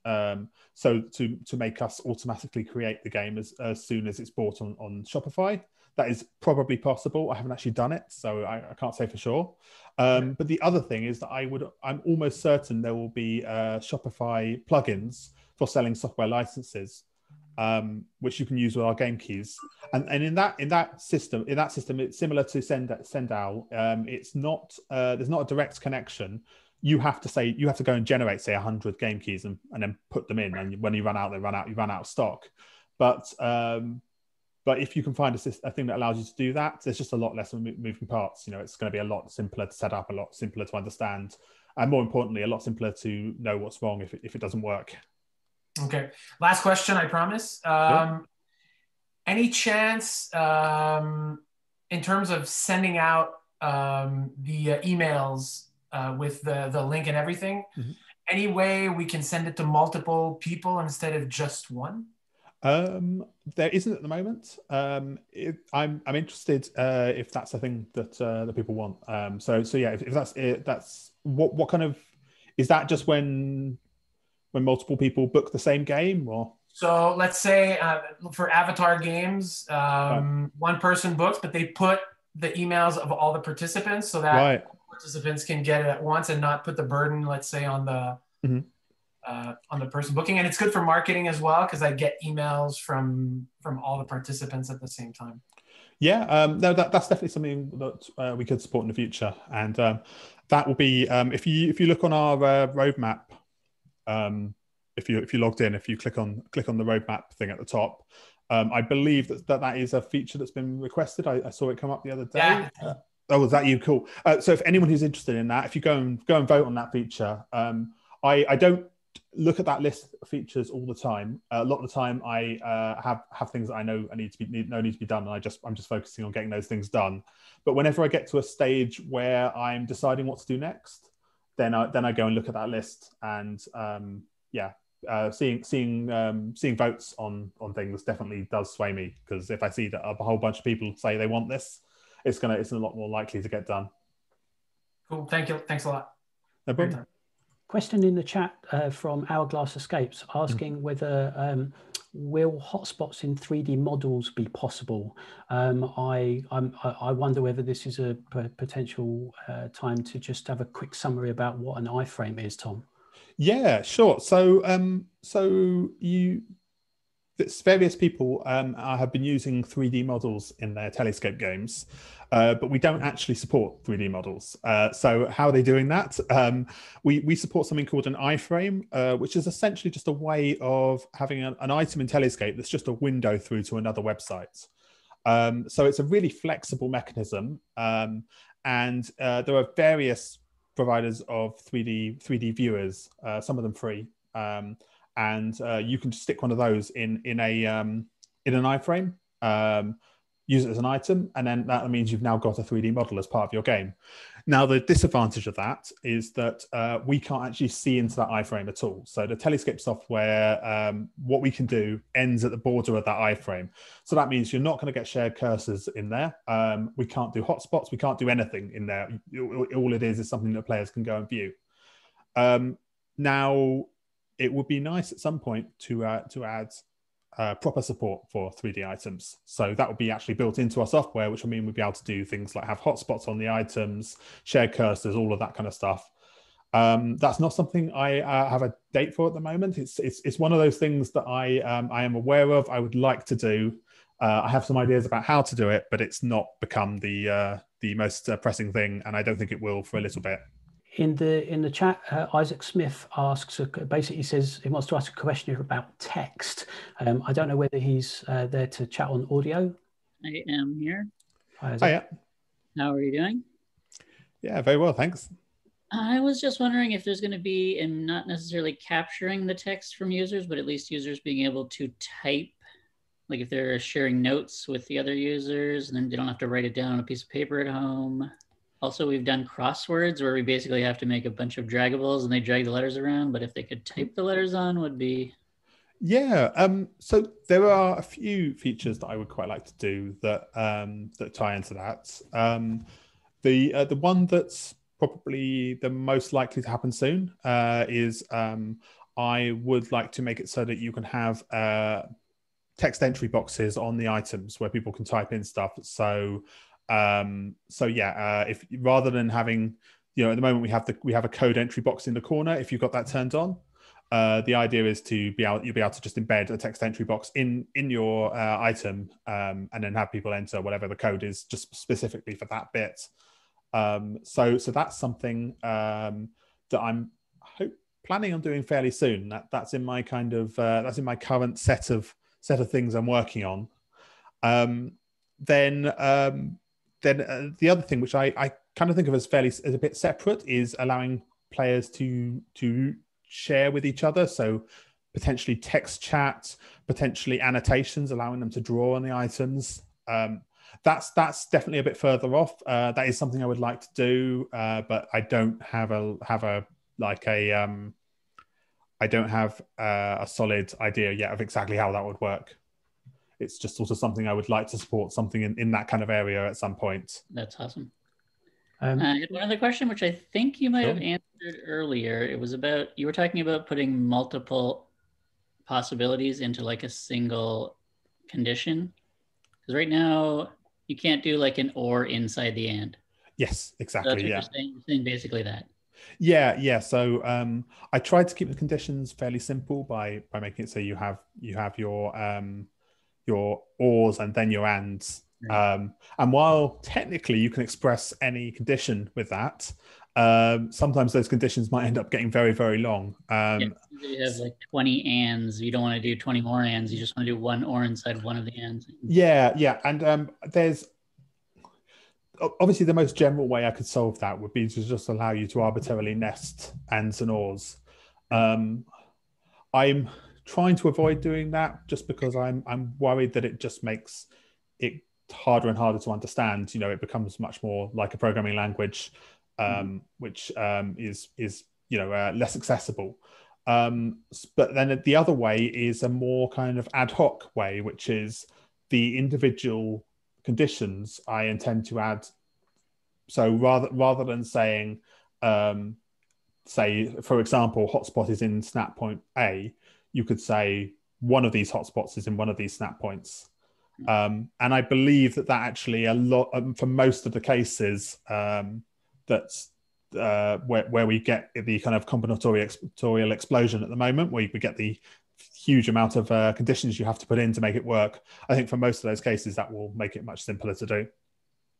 um, so to to make us automatically create the game as, as soon as it's bought on on Shopify. That is probably possible. I haven't actually done it, so I, I can't say for sure. Um, but the other thing is that I would, I'm almost certain there will be uh, Shopify plugins for selling software licenses, um, which you can use with our game keys. And, and in that in that system, in that system, it's similar to Send Sendowl. Um, it's not uh, there's not a direct connection. You have to say you have to go and generate say hundred game keys and, and then put them in. And when you run out, they run out. You run out of stock. But um, but if you can find a, a thing that allows you to do that, there's just a lot less moving parts. You know, it's going to be a lot simpler to set up, a lot simpler to understand, and more importantly, a lot simpler to know what's wrong if it, if it doesn't work. Okay. Last question, I promise. Um, Any chance, um, in terms of sending out um, the uh, emails uh, with the, the link and everything, Mhm. any way we can send it to multiple people instead of just one? Um, there isn't at the moment. Um, it, I'm I'm interested uh, if that's a thing that uh, that people want. Um, so so yeah, if, if that's it, that's what what kind of is that just when when multiple people book the same game or So let's say uh, for Avatar games, um, one person books, but they put the emails of all the participants so that Right. participants can get it at once and not put the burden, let's say, on the Mhm. uh, on the person booking. And it's good for marketing as well because I get emails from from all the participants at the same time. Yeah, um, no, that, that's definitely something that uh, we could support in the future, and um, that will be um, if you if you look on our uh, roadmap, um, if you if you logged in, if you click on click on the roadmap thing at the top, um, I believe that, that that is a feature that's been requested. I, I saw it come up the other day. Yeah. Uh, Oh, was that you? Cool. Uh, so if anyone who's interested in that, if you go and go and vote on that feature, um, I, I don't look at that list of features all the time. Uh, a lot of the time, I uh, have have things that I know I need to be need, know need to be done, and I just I'm just focusing on getting those things done. But whenever I get to a stage where I'm deciding what to do next, then I then I go and look at that list, and um, yeah, uh, seeing seeing um, seeing votes on on things definitely does sway me because if I see that a whole bunch of people say they want this, it's gonna it's a lot more likely to get done. Cool. Thank you. Thanks a lot. No problem. Question in the chat uh, from Hourglass Escapes asking whether um, will hotspots in 3D models be possible? Um, I, I'm, I wonder whether this is a potential uh, time to just have a quick summary about what an iframe is, Tom. Yeah, sure. So, um, so you, various people um, have been using 3D models in their Telescape games, uh, but we don't actually support 3D models. Uh, so, how are they doing that? Um, we we support something called an iframe, uh, which is essentially just a way of having an, an item in Telescape that's just a window through to another website. Um, so, it's a really flexible mechanism, um, and uh, there are various providers of 3D 3D viewers, uh, some of them free, um, and uh, you can stick one of those in in a um, in an iframe, um, use it as an item, and then that means you've now got a 3D model as part of your game. Now the disadvantage of that is that uh, we can't actually see into that iframe at all. So the Telescape software, um, what we can do ends at the border of that iframe. So that means you're not going to get shared cursors in there. Um, we can't do hotspots. We can't do anything in there. All it is is something that players can go and view. Um, now, it would be nice at some point to uh, to add uh, proper support for 3D items. So that would be actually built into our software, which will mean we'd be able to do things like have hotspots on the items, share cursors, all of that kind of stuff. Um, that's not something I uh, have a date for at the moment. It's it's, it's one of those things that I um, I am aware of. I would like to do. Uh, I have some ideas about how to do it, but it's not become the uh, the most uh, pressing thing, and I don't think it will for a little bit in the in the chat, uh, Isaac Smith asks uh, basically says he wants to ask a question about text. Um, I don't know whether he's uh, there to chat on audio. I am here. Hi, Isaac. Hiya. How are you doing? Yeah, very well, thanks. I was just wondering if there's going to be, and not necessarily capturing the text from users, but at least users being able to type, like if they're sharing notes with the other users, and then they don't have to write it down on a piece of paper at home. Also, we've done crosswords where we basically have to make a bunch of dragables and they drag the letters around. But if they could type the letters on, would be. Yeah. Um, so there are a few features that I would quite like to do that um, that tie into that. Um, the uh, the one that's probably the most likely to happen soon uh, is um, I would like to make it so that you can have uh, text entry boxes on the items where people can type in stuff. So um, so yeah, uh, if rather than having, you know, at the moment we have the we have a code entry box in the corner. If you've got that turned on, uh, the idea is to be able you'll be able to just embed a text entry box in in your uh, item, um, and then have people enter whatever the code is just specifically for that bit. Um, so so that's something um, that I'm hope planning on doing fairly soon. That that's in my kind of uh, that's in my current set of set of things I'm working on. Um, then um, then uh, the other thing, which I, I kind of think of as fairly as a bit separate, is allowing players to to share with each other. So potentially text chat, potentially annotations, allowing them to draw on the items. Um, that's that's definitely a bit further off. Uh, that is something I would like to do, uh, but I don't have a have a like a um, I don't have uh, a solid idea yet of exactly how that would work it's just sort of something I would like to support something in, in that kind of area at some point. That's awesome. Um, uh, I had one other question, which I think you might Sure. have answered earlier. It was about you were talking about putting multiple possibilities into like a single condition. Because right now you can't do like an or inside the and. Yes, So exactly. that's what yeah. you're saying. You're saying basically that. Yeah, yeah. So um, I tried to keep the conditions fairly simple by by making it so you have you have your um, your ors and then your ands. Um, and while technically you can express any condition with that, um, sometimes those conditions might end up getting very very long. Um, Yeah, you have like 20 ands. You don't want to do 20 more ands. You just want to do one or inside one of the ands. Yeah, yeah, and um, there's obviously the most general way I could solve that would be to just allow you to arbitrarily nest ands and ors. Um, I'm trying to avoid doing that just because I'm I'm worried that it just makes it harder and harder to understand. You know, it becomes much more like a programming language, um, which um, is is you know uh, less accessible. Um, but then the other way is a more kind of ad hoc way, which is the individual conditions I intend to add. So rather rather than saying, um, say for example, hotspot is in snap point A, you could say one of these hotspots is in one of these snap points. Um, and I believe that that actually a lot um, for most of the cases um, that's uh, where, where we get the kind of combinatorial exponential explosion at the moment, where we get the huge amount of uh, conditions you have to put in to make it work. I think for most of those cases, that will make it much simpler to do.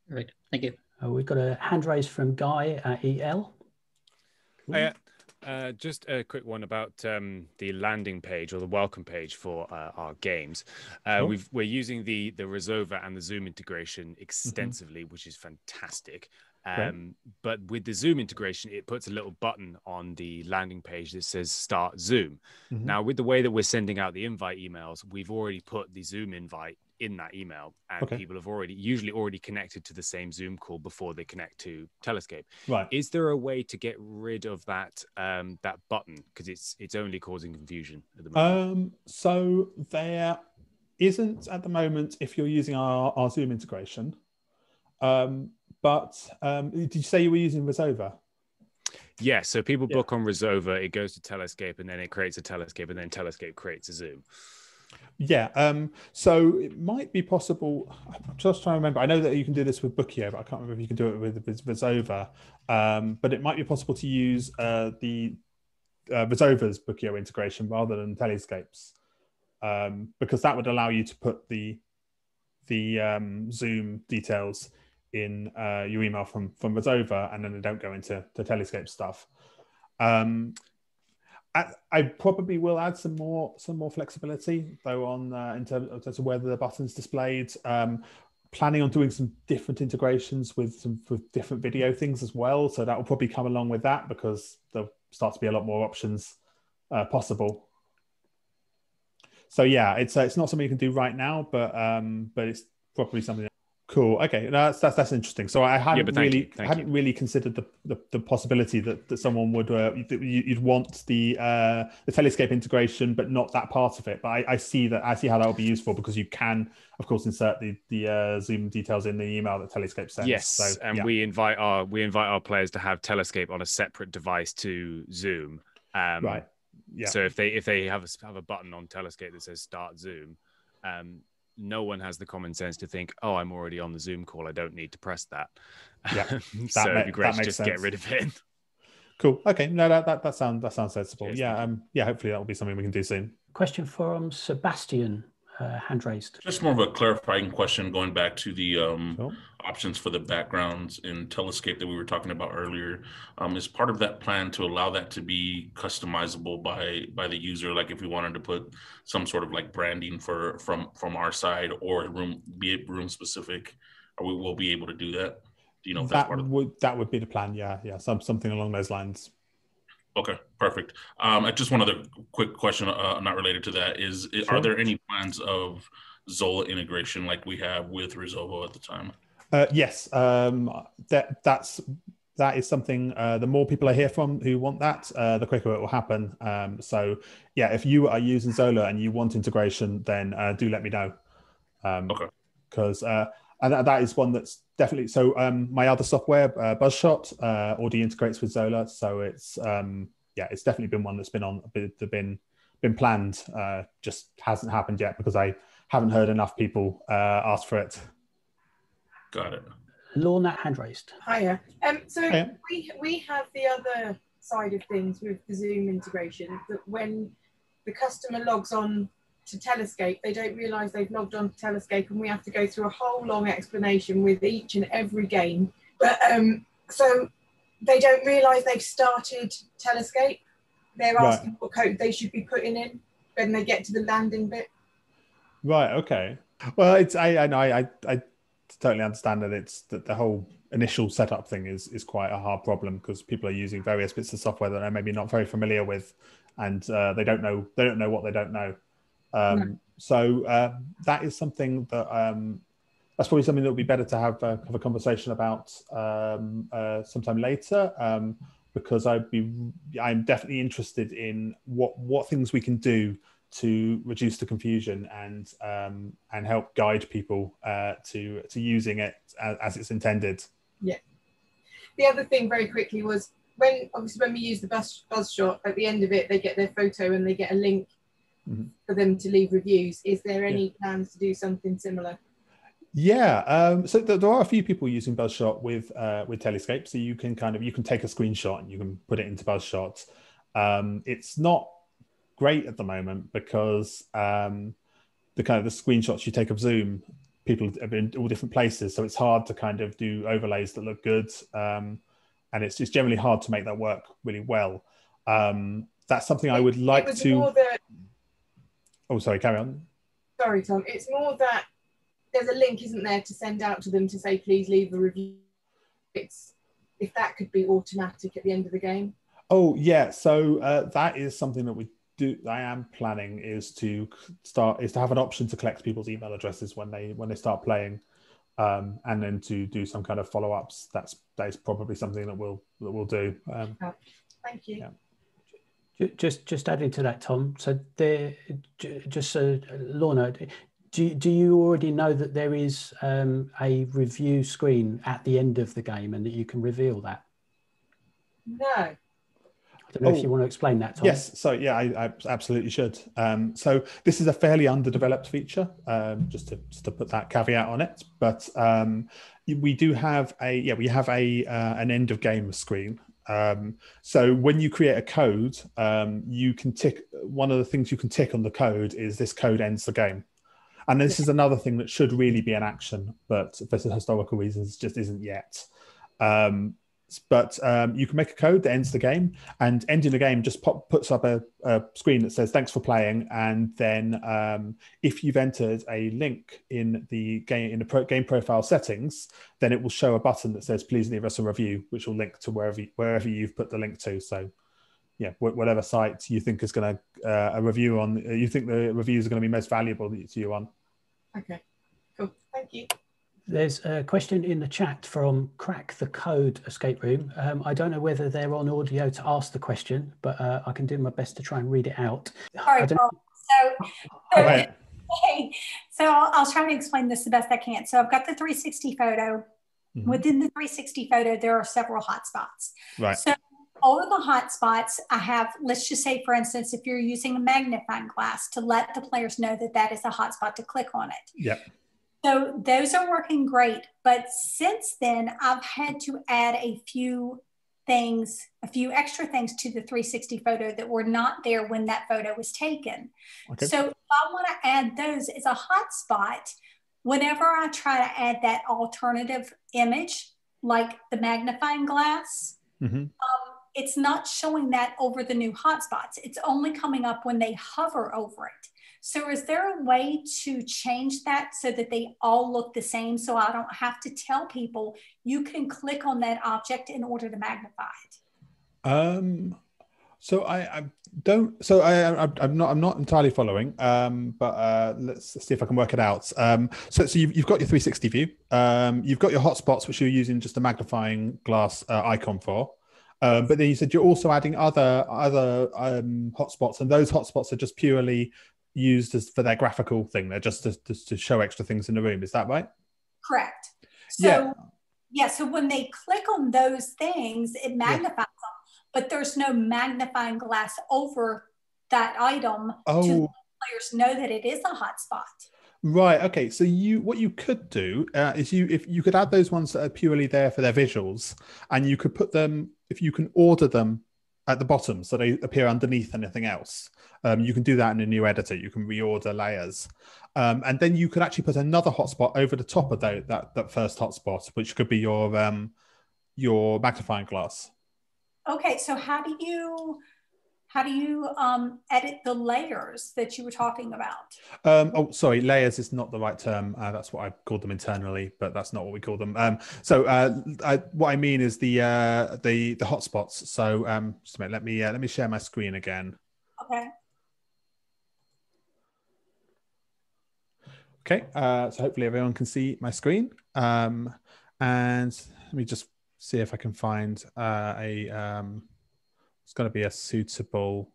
Right. Thank you. Uh, we've got a hand raise from Guy at EL. Uh, uh, just a quick one about um, the landing page or the welcome page for uh, our games. Uh, Sure. we've, we're using the the Resova and the Zoom integration extensively, which is fantastic. Um, but with the Zoom integration, it puts a little button on the landing page that says Start Zoom. Mhm. Now, with the way that we're sending out the invite emails, we've already put the Zoom invite in that email, and Okay. people have already usually already connected to the same Zoom call before they connect to Telescape. Right. Is there a way to get rid of that um, that button because it's it's only causing confusion at the moment? Um, so there isn't at the moment if you're using our, our Zoom integration. Um, but um, did you say you were using Resova? yeah, so people book on Resova, it goes to Telescape, and then it creates a Telescape, and then Telescape creates a Zoom. Yeah. Um, so it might be possible. I'm just trying to remember. I know that you can do this with Bookeo, but I can't remember if you can do it with, Resova. Um, but it might be possible to use uh, the uh, Resova's Bookeo integration rather than Telescape's, um, because that would allow you to put the the um, Zoom details in uh, your email from from Resova, and then they don't go into the Telescape stuff. I, probably will add some more some more flexibility though on uh, in terms in terms of whether the buttons displayed. Um, planning on doing some different integrations with some with different video things as well. So that will probably come along with that because there'll start to be a lot more options uh, possible. So yeah, it's uh, it's not something you can do right now, but um, but it's probably something. Cool. Okay, no, that's that's that's interesting. So I hadn't thank really hadn't really considered the, the, the possibility that, that someone would uh, you- you'd want the uh, the Telescape integration, but not that part of it. But I, I see that I see how that would be useful because you can, of course, insert the the uh, Zoom details in the email that Telescape sends. Yes, So, and yeah. we invite our we invite our players to have Telescape on a separate device to Zoom. Um, Right. Yeah. So if they if they have a have a button on Telescape that says Start Zoom, um, no one has the common sense to think, oh, I'm already on the Zoom call. I don't need to press that. Yeah, (laughs) so that it'd be great to makes just get rid of it. (laughs) Cool. Okay. No, that that, that sounds that sounds sensible. yeah. Um. Yeah. Hopefully that will be something we can do soon. Question from Sebastian, uh, hand raised. Just more of a clarifying question going back to the um, options for the backgrounds in Telescape that we were talking about earlier. Um, is part of that plan to allow that to be customizable by by the user? Like if we wanted to put some sort of like branding for from from our side or room be it room specific, or we will be able to do that. Do you know that part of would that would be the plan. Yeah. Yeah. Some something along those lines. Okay, perfect. Um, I just one other quick question, uh, not related to that, is Sure. are there any plans of Xola integration like we have with Resova at the time? Uh, yes, um, that that's that is something. Uh, the more people I hear from who want that, uh, the quicker it will happen. Um, so, yeah, if you are using Xola and you want integration, then uh, do let me know. Um, okay. Because uh, and that, that is one that's definitely so. Um, my other software, uh, Buzzshot, uh, already integrates with Xola, so it's um, yeah, it's definitely been one that's been on been been, been planned. Uh, just hasn't happened yet because I haven't heard enough people uh, ask for it. Got it. Lorna, hand raised. Hiya. Um, so Hiya. we we have the other side of things with the Zoom integration that when the customer logs on to Telescape, they don't realise they've logged on to Telescape, and we have to go through a whole long explanation with each and every game. But um, so they don't realise they've started Telescape. They're Right. asking what code they should be putting in when they get to the landing bit. Right. Okay. Well, it's I I know I I totally understand that it's that the whole initial setup thing is is quite a hard problem because people are using various bits of software that they're maybe not very familiar with, and uh, they don't know they don't know what they don't know. Um. So uh, that is something that um, that's probably something that would be better to have, uh, have a conversation about um, uh, sometime later. Um, because I'd be, I'm definitely interested in what what things we can do to reduce the confusion and um, and help guide people uh, to to using it as, as it's intended. Yeah. The other thing, very quickly, was when obviously when we use the buzz Buzzshot at the end of it, they get their photo and they get a link Mhm. for them to leave reviews. Is there any plans to do something similar? Yeah, um, so th- there are a few people using BuzzShot with uh, with Telescape. So you can kind of you can take a screenshot and you can put it into BuzzShot. Um, it's not great at the moment because um, the kind of the screenshots you take of Zoom, people have been in all different places, so it's hard to kind of do overlays that look good, um, and it's just generally hard to make that work really well. Um, that's something I would it like to. that Oh, sorry, carry on. sorry, Tom. It's more that there's a link, isn't there, to send out to them to say please leave a review. It's if that could be automatic at the end of the game. Oh yeah, so uh, that is something that we do. I am planning is to start is to have an option to collect people's email addresses when they when they start playing, um, and then to do some kind of follow ups. That's that is probably something that we'll that we'll do. Um, Thank you. Ju- Just just adding to that, Tom. So there, just so Lorna, do do you already know that there is um, a review screen at the end of the game and that you can reveal that? No. I don't know Oh. if you want to explain that, Tom. Yes, so yeah, I, I absolutely should. Um, so this is a fairly underdeveloped feature, um, just to just to put that caveat on it. But um, we do have a yeah, we have a uh, an end of game screen. Um, so when you create a code, um, you can tick. One of the things you can tick on the code is this code ends the game. And this is another thing that should really be an action, but for historical reasons, just isn't yet. Um, but um, you can make a code that ends the game, and ending the game just pop, puts up a, a screen that says "Thanks for playing," and then um, if you've entered a link in the game in the pro, game profile settings, then it will show a button that says "Please leave us a review," which will link to wherever wherever you've put the link to. So, yeah, wh- whatever site you think is going to uh, a review on, you think the reviews are going to be most valuable to you on. Okay. Cool. Thank you. There's a question in the chat from Crack the Code Escape Room. Um, I don't know whether they're on audio to ask the question, but uh, I can do my best to try and read it out. All I Paul. So, so, Right. hey, so I'll, I'll try to explain this the best I can. So I've got the 360 photo. Mhm. Within the 360 photo, there are several hotspots. Right. So all of the hotspots, I have, let's just say, for instance, if you're using a magnifying glass to let the players know that that is a hotspot to click on it. Yep. So those are working great. But since then, I've had to add a few things, a few extra things to the 360 photo that were not there when that photo was taken. Okay. So if I want to add those as a hotspot, whenever I try to add that alternative image, like the magnifying glass, Mhm. um, it's not showing that over the new hotspots. It's only coming up when they hover over it. So, is there a way to change that so that they all look the same? So I don't have to tell people you can click on that object in order to magnify it. Um, so I, I don't. So I, I, I'm not. I'm not entirely following. Um, but uh, let's see if I can work it out. Um, so so you've, you've got your 360 view. Um, you've got your hotspots, which you're using just a magnifying glass uh, icon for. Um, but then you said you're also adding other other um, hotspots, and those hotspots are just purely used as for their graphical thing. They're just to, just to show extra things in the room. Is that right? Correct. So, Yeah. yeah. so when they click on those things, it magnifies them, but there's no magnifying glass over that item to Oh. let players know that it is a hotspot. Right. Okay. So you, what you could do uh, is you, if you could add those ones that are purely there for their visuals, and you could put them, if you can order them at the bottom so they appear underneath anything else. Um, you can do that in a new editor. You can reorder layers, um, and then you could actually put another hotspot over the top of tho- that that first hotspot, which could be your um, your magnifying glass. Okay, so how do you how do you um, edit the layers that you were talking about? Um, oh, sorry, layers is not the right term. Uh, that's what I called them internally, but that's not what we call them. Um, so uh, I, what I mean is the uh, the the hotspots. So um, just a minute, let me uh, let me share my screen again. Okay. Okay, uh, so hopefully everyone can see my screen. Um, and let me just see if I can find uh, a. It's going to be a suitable.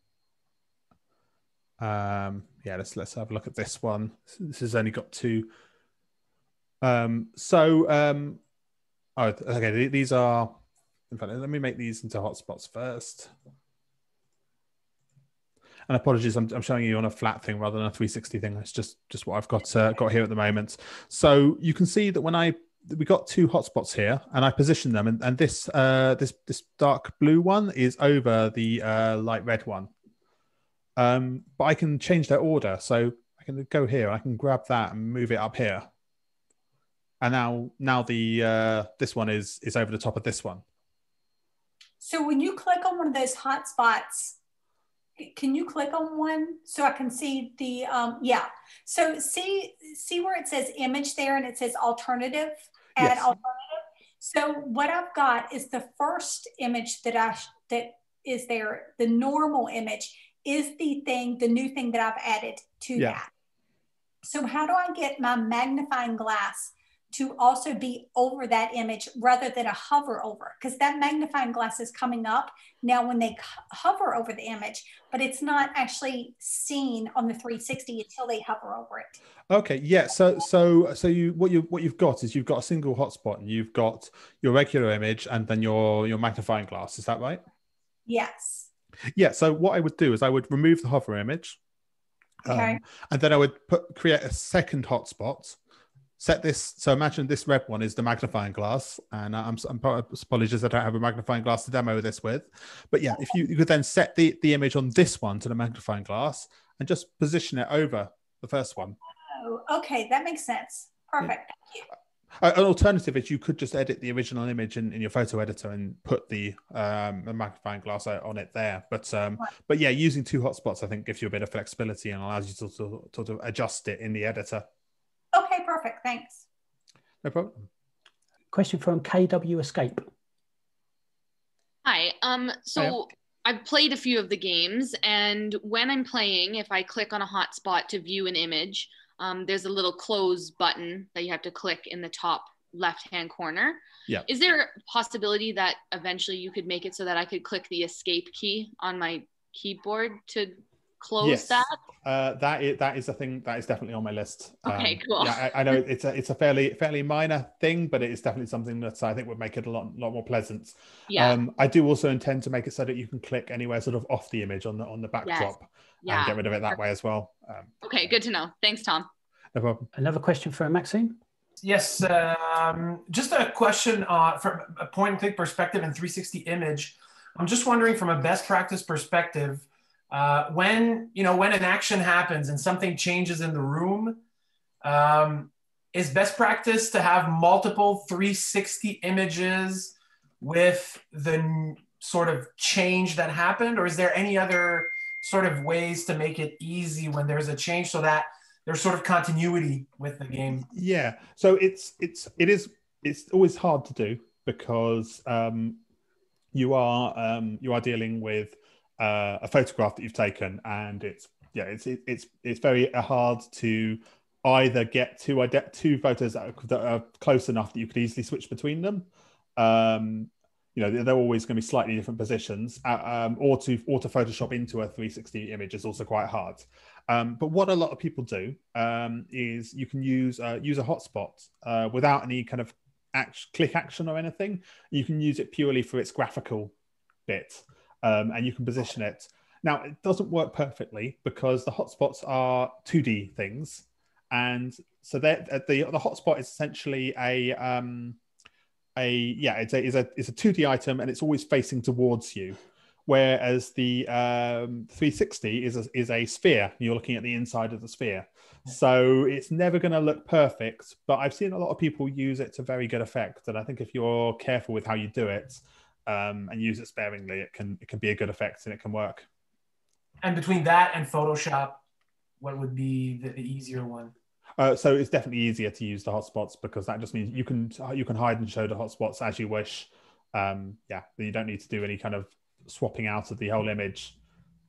Um, yeah, let's let's have a look at this one. This has only got two. Um, so, um, oh, okay. These are. In fact, let me make these into hotspots first. And apologies, I'm, I'm, showing you on a flat thing rather than a 360 thing. It's just just what I've got uh, got here at the moment. So you can see that when I we got two hotspots here, and I position them, and, and this uh, this this dark blue one is over the uh, light red one. Um, but I can change their order, so I can go here. I can grab that and move it up here. And now now the uh, this one is is over the top of this one. So when you click on one of those hotspots, can you click on one so I can see the, um, yeah. So see, see where it says image there and it says alternative, add yes. alternative. So what I've got is the first image that I, that is there, the normal image is the thing, the new thing that I've added to yeah. that. So how do I get my magnifying glass to also be over that image rather than a hover over. Because that magnifying glass is coming up now when they hover over the image but it's not actually seen on the 360 until they hover over it. Okay yeah so so so you what you what you've got is you've got a single hotspot and you've got your regular image and then your your magnifying glass is that right? Yes. Yeah so what i would do is i would remove the hover image okay. Um, and then i would put create a second hotspot set this. So imagine this red one is the magnifying glass, and I'm, I'm apologies I don't have a magnifying glass to demo this with, but yeah, if you, you could then set the the image on this one to the magnifying glass and just position it over the first one. Oh, okay, that makes sense. Perfect. Yeah. An alternative is you could just edit the original image in, in your photo editor and put the, um, the magnifying glass on it there. But um, right. but yeah, using two hotspots I think gives you a bit of flexibility and allows you to sort of, sort of adjust it in the editor. Okay, perfect. Thanks. No problem. Question from KW Escape. Hi. Um. So I've played a few of the games, and when I'm playing, if I click on a hotspot to view an image, um, there's a little close button that you have to click in the top left-hand corner. Yeah. Is there a possibility that eventually you could make it so that I could click the escape key on my keyboard to close yes. that? Uh, that is that is a thing that is definitely on my list. Okay, um, cool. Yeah, I, I, know it's a it's a fairly fairly minor thing, but it is definitely something that I think would make it a lot lot more pleasant. Yeah. Um, I do also intend to make it so that you can click anywhere sort of off the image on the on the backdrop yes. yeah. and get rid of it that way as well. Um, okay, good to know. Thanks, Tom. No problem. Another question for Maxime. Yes, um, just a question uh, from a point and click perspective and 360 image. I'm just wondering from a best practice perspective uh, when you know when an action happens and something changes in the room, um, is best practice to have multiple 360 images with the sort of change that happened, or is there any other sort of ways to make it easy when there's a change so that there's sort of continuity with the game? Yeah, so it's it's it is it's always hard to do because um, you are um, you are dealing with uh, a photograph that you've taken, and it's yeah, it's it, it's it's very hard to either get two two photos that are, that are, close enough that you could easily switch between them. Um, you know, they're always going to be slightly different positions, uh, um, or to or to Photoshop into a 360 image is also quite hard. Um, but what a lot of people do um, is you can use uh, use a hotspot uh, without any kind of act- click action or anything. You can use it purely for its graphical bit um, and you can position it. Now, it doesn't work perfectly because the hotspots are 2D things. And so uh, the, the hotspot is essentially a, um, a yeah, it's a, it's, a, it's a 2D item and it's always facing towards you. Whereas the um, 360 is a, is a sphere. You're looking at the inside of the sphere. So it's never going to look perfect, but I've seen a lot of people use it to very good effect. And I think if you're careful with how you do it, um, and use it sparingly, it can it can be a good effect and it can work. And between that and Photoshop, what would be the, the easier one? Uh, so it's definitely easier to use the hotspots because that just means you can you can hide and show the hotspots as you wish. Um, yeah, you don't need to do any kind of swapping out of the whole image.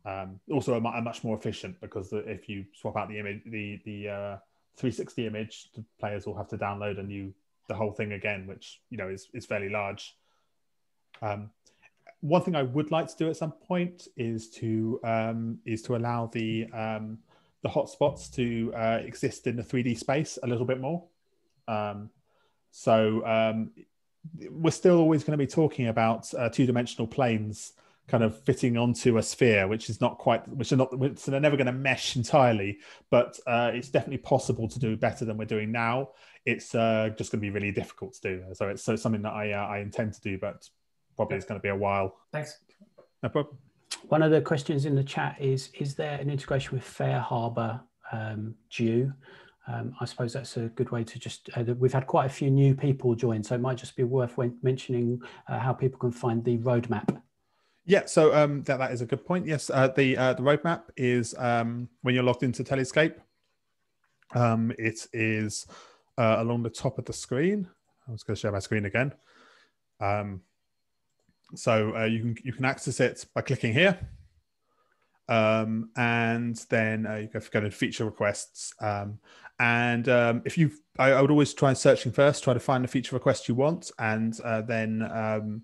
Um, also, a, a much more efficient because the, if you swap out the image, the the uh, 360 image, the players will have to download a new the whole thing again, which you know is is fairly large. Um, one thing I would like to do at some point is to um, is to allow the um, the hotspots to uh, exist in the 3D space a little bit more. Um, so um, we're still always going to be talking about uh, two dimensional planes kind of fitting onto a sphere, which is not quite, which are not, so they're never going to mesh entirely, but uh, it's definitely possible to do better than we're doing now. It's uh, just going to be really difficult to do. So it's so something that I uh, I intend to do, but probably it's going to be a while. Thanks. No problem. One of the questions in the chat is Is there an integration with FareHarbor um, due? Um, I suppose that's a good way to just. Uh, we've had quite a few new people join, so it might just be worth wen- mentioning uh, how people can find the roadmap. Yeah, so um, that, that is a good point. Yes, uh, the uh, the roadmap is um, when you're logged into Telescape. Um, it is uh, along the top of the screen. I was going to share my screen again. Um, so uh, you can you can access it by clicking here, um, and then uh, you go go to feature requests. Um, and um, if you, I, I would always try searching first, try to find the feature request you want, and uh, then um,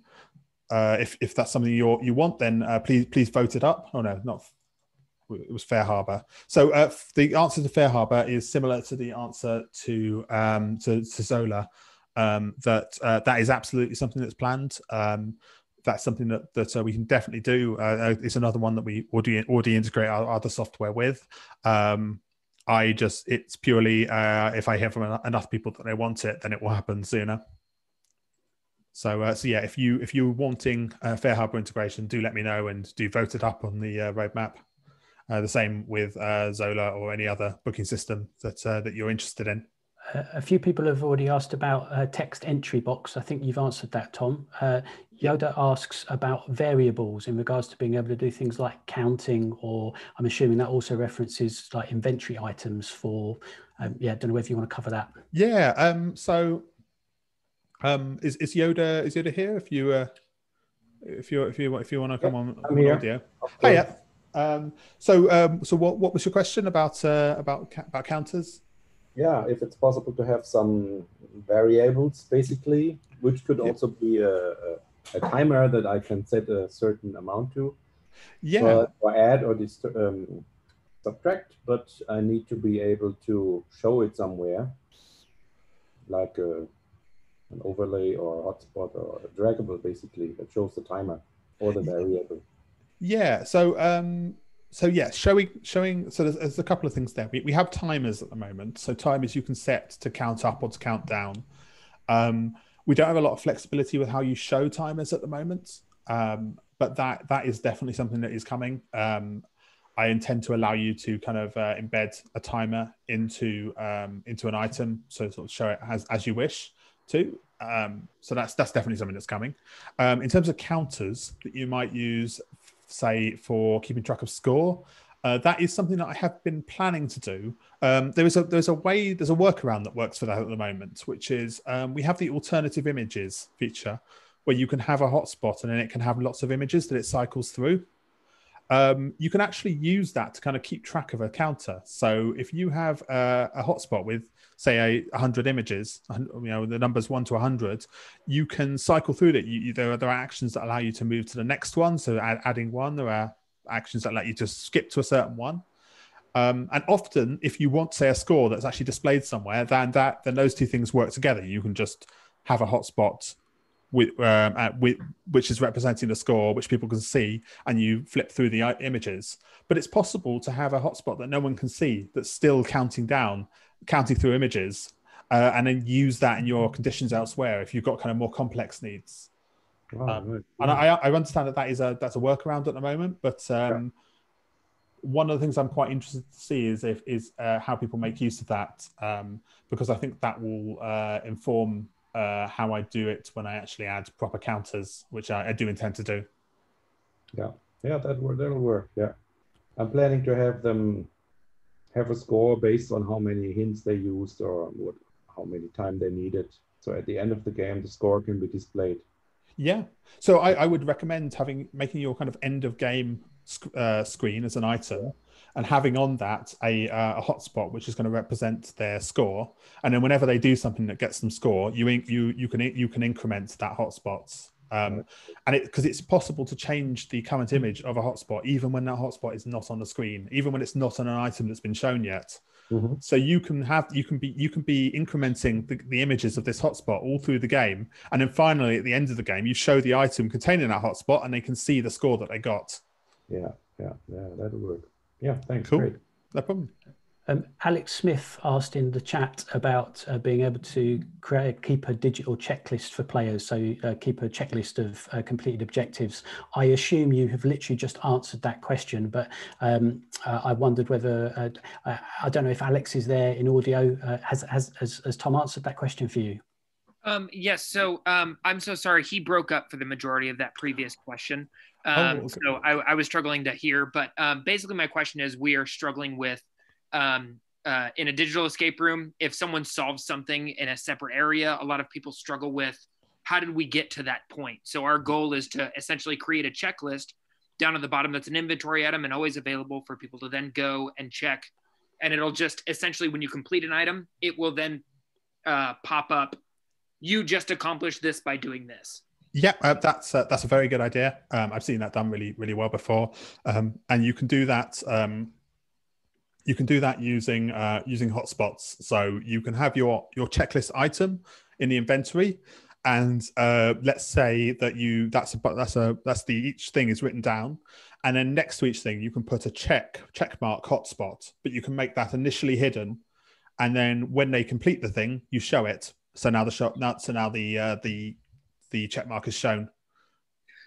uh, if if that's something you you want, then uh, please please vote it up. Oh no, not it was FareHarbor. So uh, the answer to FareHarbor is similar to the answer to um, to, to Xola. Um, that uh, that is absolutely something that's planned. Um, that's something that that uh, we can definitely do. Uh, it's another one that we already already integrate our other software with. Um, I just it's purely uh, if I hear from enough people that they want it, then it will happen sooner. So, uh, so yeah, if you if you're wanting uh, FareHarbor integration, do let me know and do vote it up on the uh, roadmap. Uh, the same with uh, Xola or any other booking system that uh, that you're interested in. Uh, a few people have already asked about uh, text entry box. I think you've answered that, Tom. Uh, Yoda asks about variables in regards to being able to do things like counting, or I'm assuming that also references like inventory items for. Um, yeah, don't know whether you want to cover that. Yeah. Um. So, um, is, is Yoda is Yoda here? If you uh, if you if you if you want to come on, I'm on here. audio. Hi. Yeah. Um. So um. So what what was your question about uh, about about counters? Yeah, if it's possible to have some variables, basically, which could also be a, a, a timer that I can set a certain amount to. Yeah. Or, or add or dist- um, subtract, but I need to be able to show it somewhere, like a, an overlay or a hotspot or a draggable, basically, that shows the timer or the variable. Yeah. So um so yeah, showing showing so there's, there's a couple of things there. We, we have timers at the moment. So timers you can set to count up or to count down. Um we don't have a lot of flexibility with how you show timers at the moment. Um but that that is definitely something that is coming. Um I intend to allow you to kind of uh, embed a timer into um, into an item, so sort of show it as as you wish to. Um, so that's that's definitely something that's coming. Um, in terms of counters that you might use, say for keeping track of score, uh, that is something that I have been planning to do. Um, there is a there's a way there's a workaround that works for that at the moment, which is um, we have the alternative images feature, where you can have a hotspot and then it can have lots of images that it cycles through um, you can actually use that to kind of keep track of a counter. So if you have a, a hotspot with, say, a 100 images, you know, the numbers one to 100, you can cycle through that. You, you, there, are, there are actions that allow you to move to the next one. So add, adding one, there are actions that let you just skip to a certain one. Um, and often, if you want, say, a score that's actually displayed somewhere, then that then those two things work together. You can just have a hotspot with, um, at, with which is representing the score, which people can see, and you flip through the i- images. But it's possible to have a hotspot that no one can see that's still counting down, counting through images, uh, and then use that in your conditions elsewhere if you've got kind of more complex needs. Wow, Um, right. and I, I understand that that is a that's a workaround at the moment, but um, one of the things I'm quite interested to see is if is uh, how people make use of that, um, because I think that will uh, inform uh, how I do it when I actually add proper counters, which I, I do intend to do. Yeah, yeah, that work, that'll work. Yeah. I'm planning to have them have a score based on how many hints they used or what, how many time they needed. So at the end of the game, the score can be displayed. Yeah. So I, I would recommend having making your kind of end of game sc- uh, screen as an item, and having on that a, uh, a hotspot which is going to represent their score. And then whenever they do something that gets them score, you in- you you can you can increment that hotspot. Um, and it because it's possible to change the current image of a hotspot even when that hotspot is not on the screen, even when it's not on an item that's been shown yet. Mhm. So you can have you can be you can be incrementing the, the images of this hotspot all through the game, and then finally at the end of the game, you show the item containing that hotspot, and they can see the score that they got. Yeah, yeah, yeah, that'll work. Yeah, thanks. Cool. Great. No problem. Um, Alex Smith asked in the chat about uh, being able to create keep a digital checklist for players, so uh, keep a checklist of uh, completed objectives. I assume you have literally just answered that question, but um, uh, I wondered whether uh, I, don't know if Alex is there in audio. Uh, has, has has has Tom answered that question for you? Um, yes. So um, I'm so sorry. He broke up for the majority of that previous question. Um, Oh, okay. So I, I was struggling to hear. But um, basically, my question is we are struggling with um, uh, in a digital escape room, if someone solves something in a separate area, a lot of people struggle with how did we get to that point? So our goal is to essentially create a checklist down at the bottom that's an inventory item and always available for people to then go and check. And it'll just essentially, when you complete an item, it will then uh, pop up. You just accomplished this by doing this. Yeah, uh, that's uh, that's a very good idea. Um, I've seen that done really really well before, um, and you can do that. Um, you can do that using uh, using hotspots. So you can have your your checklist item in the inventory, and uh, let's say that you that's a that's a that's the each thing is written down, and then next to each thing you can put a check check mark hotspot, but you can make that initially hidden, and then when they complete the thing, you show it. So now the shot now so now the uh, the the check mark is shown.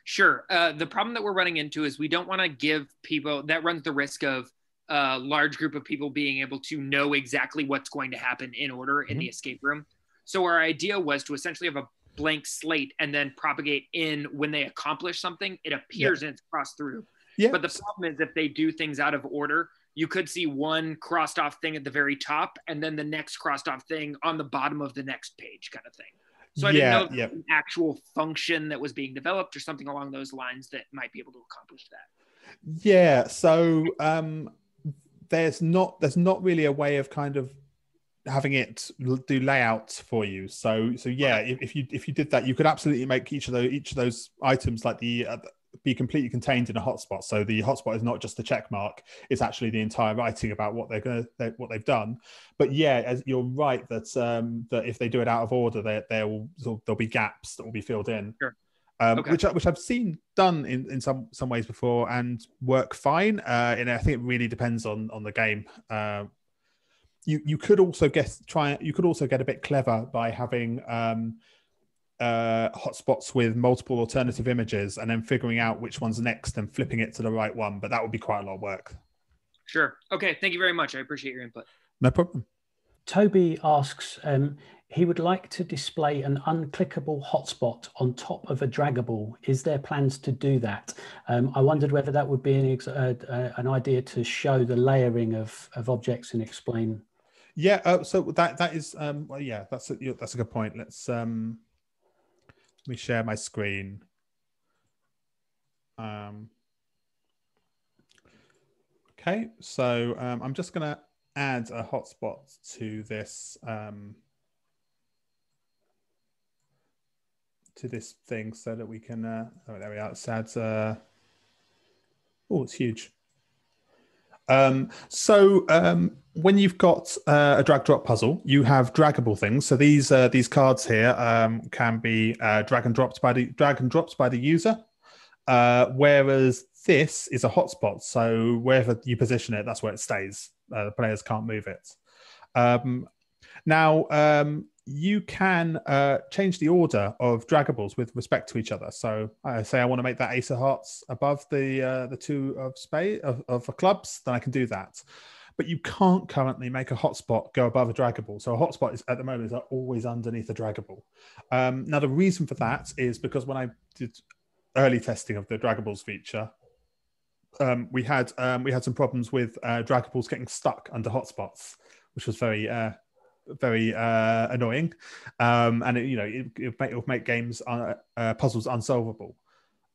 Sure. Uh, the problem that we're running into is we don't want to give people that runs the risk of a large group of people being able to know exactly what's going to happen in order in the escape room. So our idea was to essentially have a blank slate and then propagate in when they accomplish something, it appears and it's crossed through. Yeah. But the problem is if they do things out of order, you could see one crossed off thing at the very top and then the next crossed off thing on the bottom of the next page kind of thing. So I Yeah, didn't know yeah. an actual function that was being developed or something along those lines that might be able to accomplish that. Yeah, so um, there's not there's not really a way of kind of having it do layouts for you. So so yeah, if, if you if you did that, you could absolutely make each of those each of those items like the uh, be completely contained in a hotspot. So the hotspot is not just the check mark; it's actually the entire writing about what they're gonna they, what they've done. But yeah, as you're right that um, that if they do it out of order, there there will there'll be gaps that will be filled in. Sure. Um, Okay. which I- which I've seen done in, in some some ways before and work fine. Uh, and I think it really depends on on the game. Uh, you you could also get try you could also get a bit clever by having um, uh, hotspots with multiple alternative images and then figuring out which one's next and flipping it to the right one. But that would be quite a lot of work. Sure. Okay. Thank you very much. I appreciate your input. No problem. Toby asks, um, he would like to display an unclickable hotspot on top of a draggable. Is there plans to do that? Um, I wondered whether that would be an, uh, uh, an idea to show the layering of, of objects and explain. Yeah. Uh, so that that is um, well, yeah. That's a, that's a good point. Let's um, let me share my screen. Um, okay, so um, I'm just going to add a hotspot to this um, to this thing so that we can. Uh, oh, there we are. It's add. Uh, oh, it's huge. Um, so um, when you've got uh, a drag drop puzzle, you have draggable things. So these uh, these cards here um, can be uh, drag and dropped by the drag and dropped by the user, uh, whereas this is a hotspot. So wherever you position it, that's where it stays. Uh, the players can't move it. Um, now um, you can uh, change the order of draggables with respect to each other. So I say I want to make that ace of hearts above the uh, the two of spade of, of clubs, then I can do that. But you can't currently make a hotspot go above a draggable. So a hotspot is at the moment is always underneath a draggable. Um, now the reason for that is because when I did early testing of the draggables feature, um, we had um, we had some problems with uh, draggables getting stuck under hotspots, which was very uh, very uh, annoying, um, and it, you know it, it, would make, games uh, uh, puzzles unsolvable.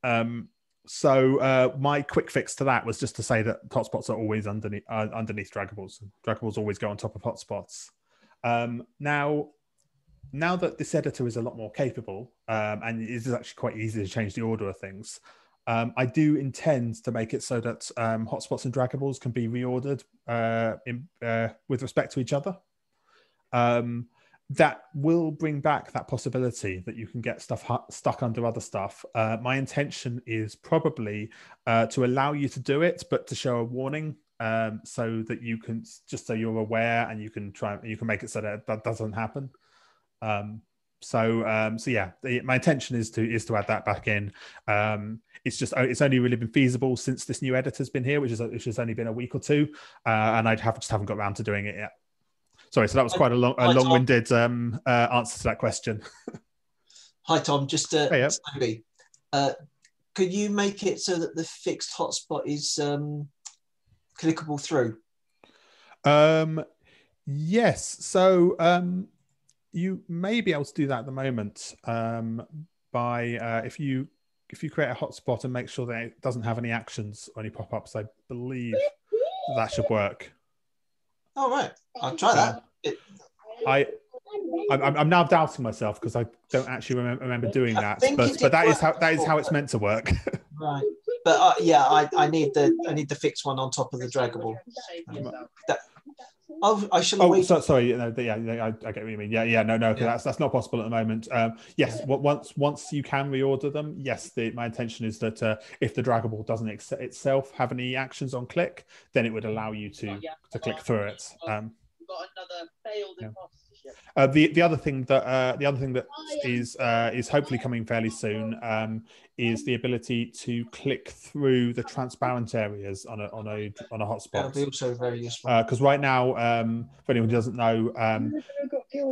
Um, so uh, my quick fix to that was just to say that hotspots are always underneath uh, underneath draggables always go on top of hotspots. Um, now, now that this editor is a lot more capable um, and it is actually quite easy to change the order of things, um, I do intend to make it so that um, hotspots and draggables can be reordered uh, in, uh, with respect to each other. Um, that will bring back that possibility that you can get stuff stuck under other stuff. Uh, my intention is probably uh, to allow you to do it, but to show a warning um, so that you can just so you're aware and you can try you can make it so that that doesn't happen. Um, so um, so yeah, the, my intention is to is to add that back in. Um, it's just it's only really been feasible since this new editor's been here, which is which has only been a week or two, uh, and I have just haven't got around to doing it yet. Sorry, so that was quite a long, a long-winded um, uh, answer to that question. (laughs) Hi, Tom. Just uh, Hey, yep. slowly, uh, could you make it so that the fixed hotspot is um, clickable through? Um, yes. So um, you may be able to do that at the moment um, by uh, if you if you create a hotspot and make sure that it doesn't have any actions or any pop-ups. I believe that should work. All right, I'll try that. It, I. I'm, I'm- I'm now doubting myself because I don't actually remember, remember doing that, but but that is how that is how it's meant to work. (laughs) right, but uh, yeah, I, I need the I need the fixed one on top of the draggable. Um, that, oh, I shall Oh, wait. so, sorry. No, yeah, yeah, I, I get what you mean. Yeah, yeah, no, no, 'cause that's that's not possible at the moment. Um, yes, w- once once you can reorder them, yes, the, my intention is that uh, if the draggable doesn't ex- itself have any actions on click, then it would allow you to to click through it. Um, got another failed Yeah. impostership. uh, the the other thing that uh, the other thing that is uh, is hopefully coming fairly soon um, is the ability to click through the transparent areas on a on a on a hotspot. That'll be also very useful. because right now, um, for anyone who doesn't know, um,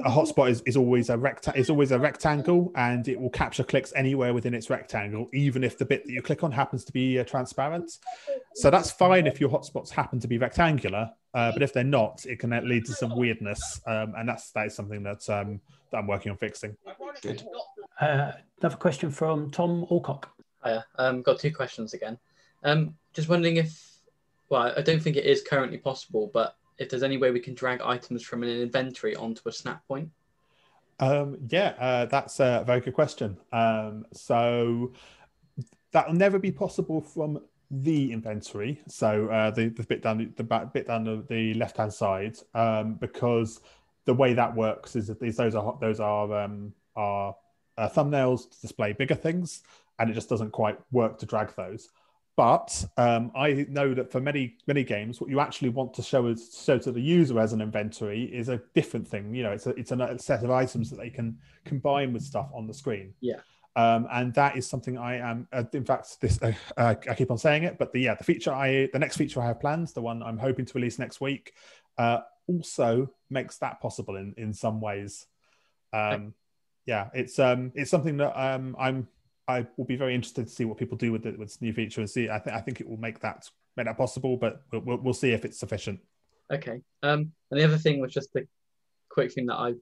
a hotspot is, is always a recta- is always a rectangle, and it will capture clicks anywhere within its rectangle, even if the bit that you click on happens to be uh, transparent. So that's fine if your hotspots happen to be rectangular, uh, but if they're not, it can lead to some weirdness, um, and that's that is something that um, that I'm working on fixing. Good. Uh, another question from Tom Alcock. Hiya. Um, got two questions again. Um, just wondering if, well, I don't think it is currently possible, but if there's any way we can drag items from an inventory onto a snap point. Um, yeah, uh, that's a very good question. Um, so that will never be possible from the inventory. So uh, the, the bit down the, the back, bit down the, the left hand side, um, because the way that works is that these those are those are um, are uh, thumbnails to display bigger things, and it just doesn't quite work to drag those. But um, I know that for many many games, what you actually want to show as show to the user as an inventory is a different thing. You know, it's a it's a set of items that they can combine with stuff on the screen. Yeah. Um, and that is something I am. Uh, in fact, this uh, uh, I keep on saying it, but the yeah, the feature I the next feature I have planned, the one I'm hoping to release next week, uh, also makes that possible in in some ways. Um, yeah, it's um it's something that um I'm I will be very interested to see what people do with it with this new feature and see. I think I think it will make that make that possible, but we'll, we'll, we'll see if it's sufficient. Okay. Um, and the other thing was just the quick thing that I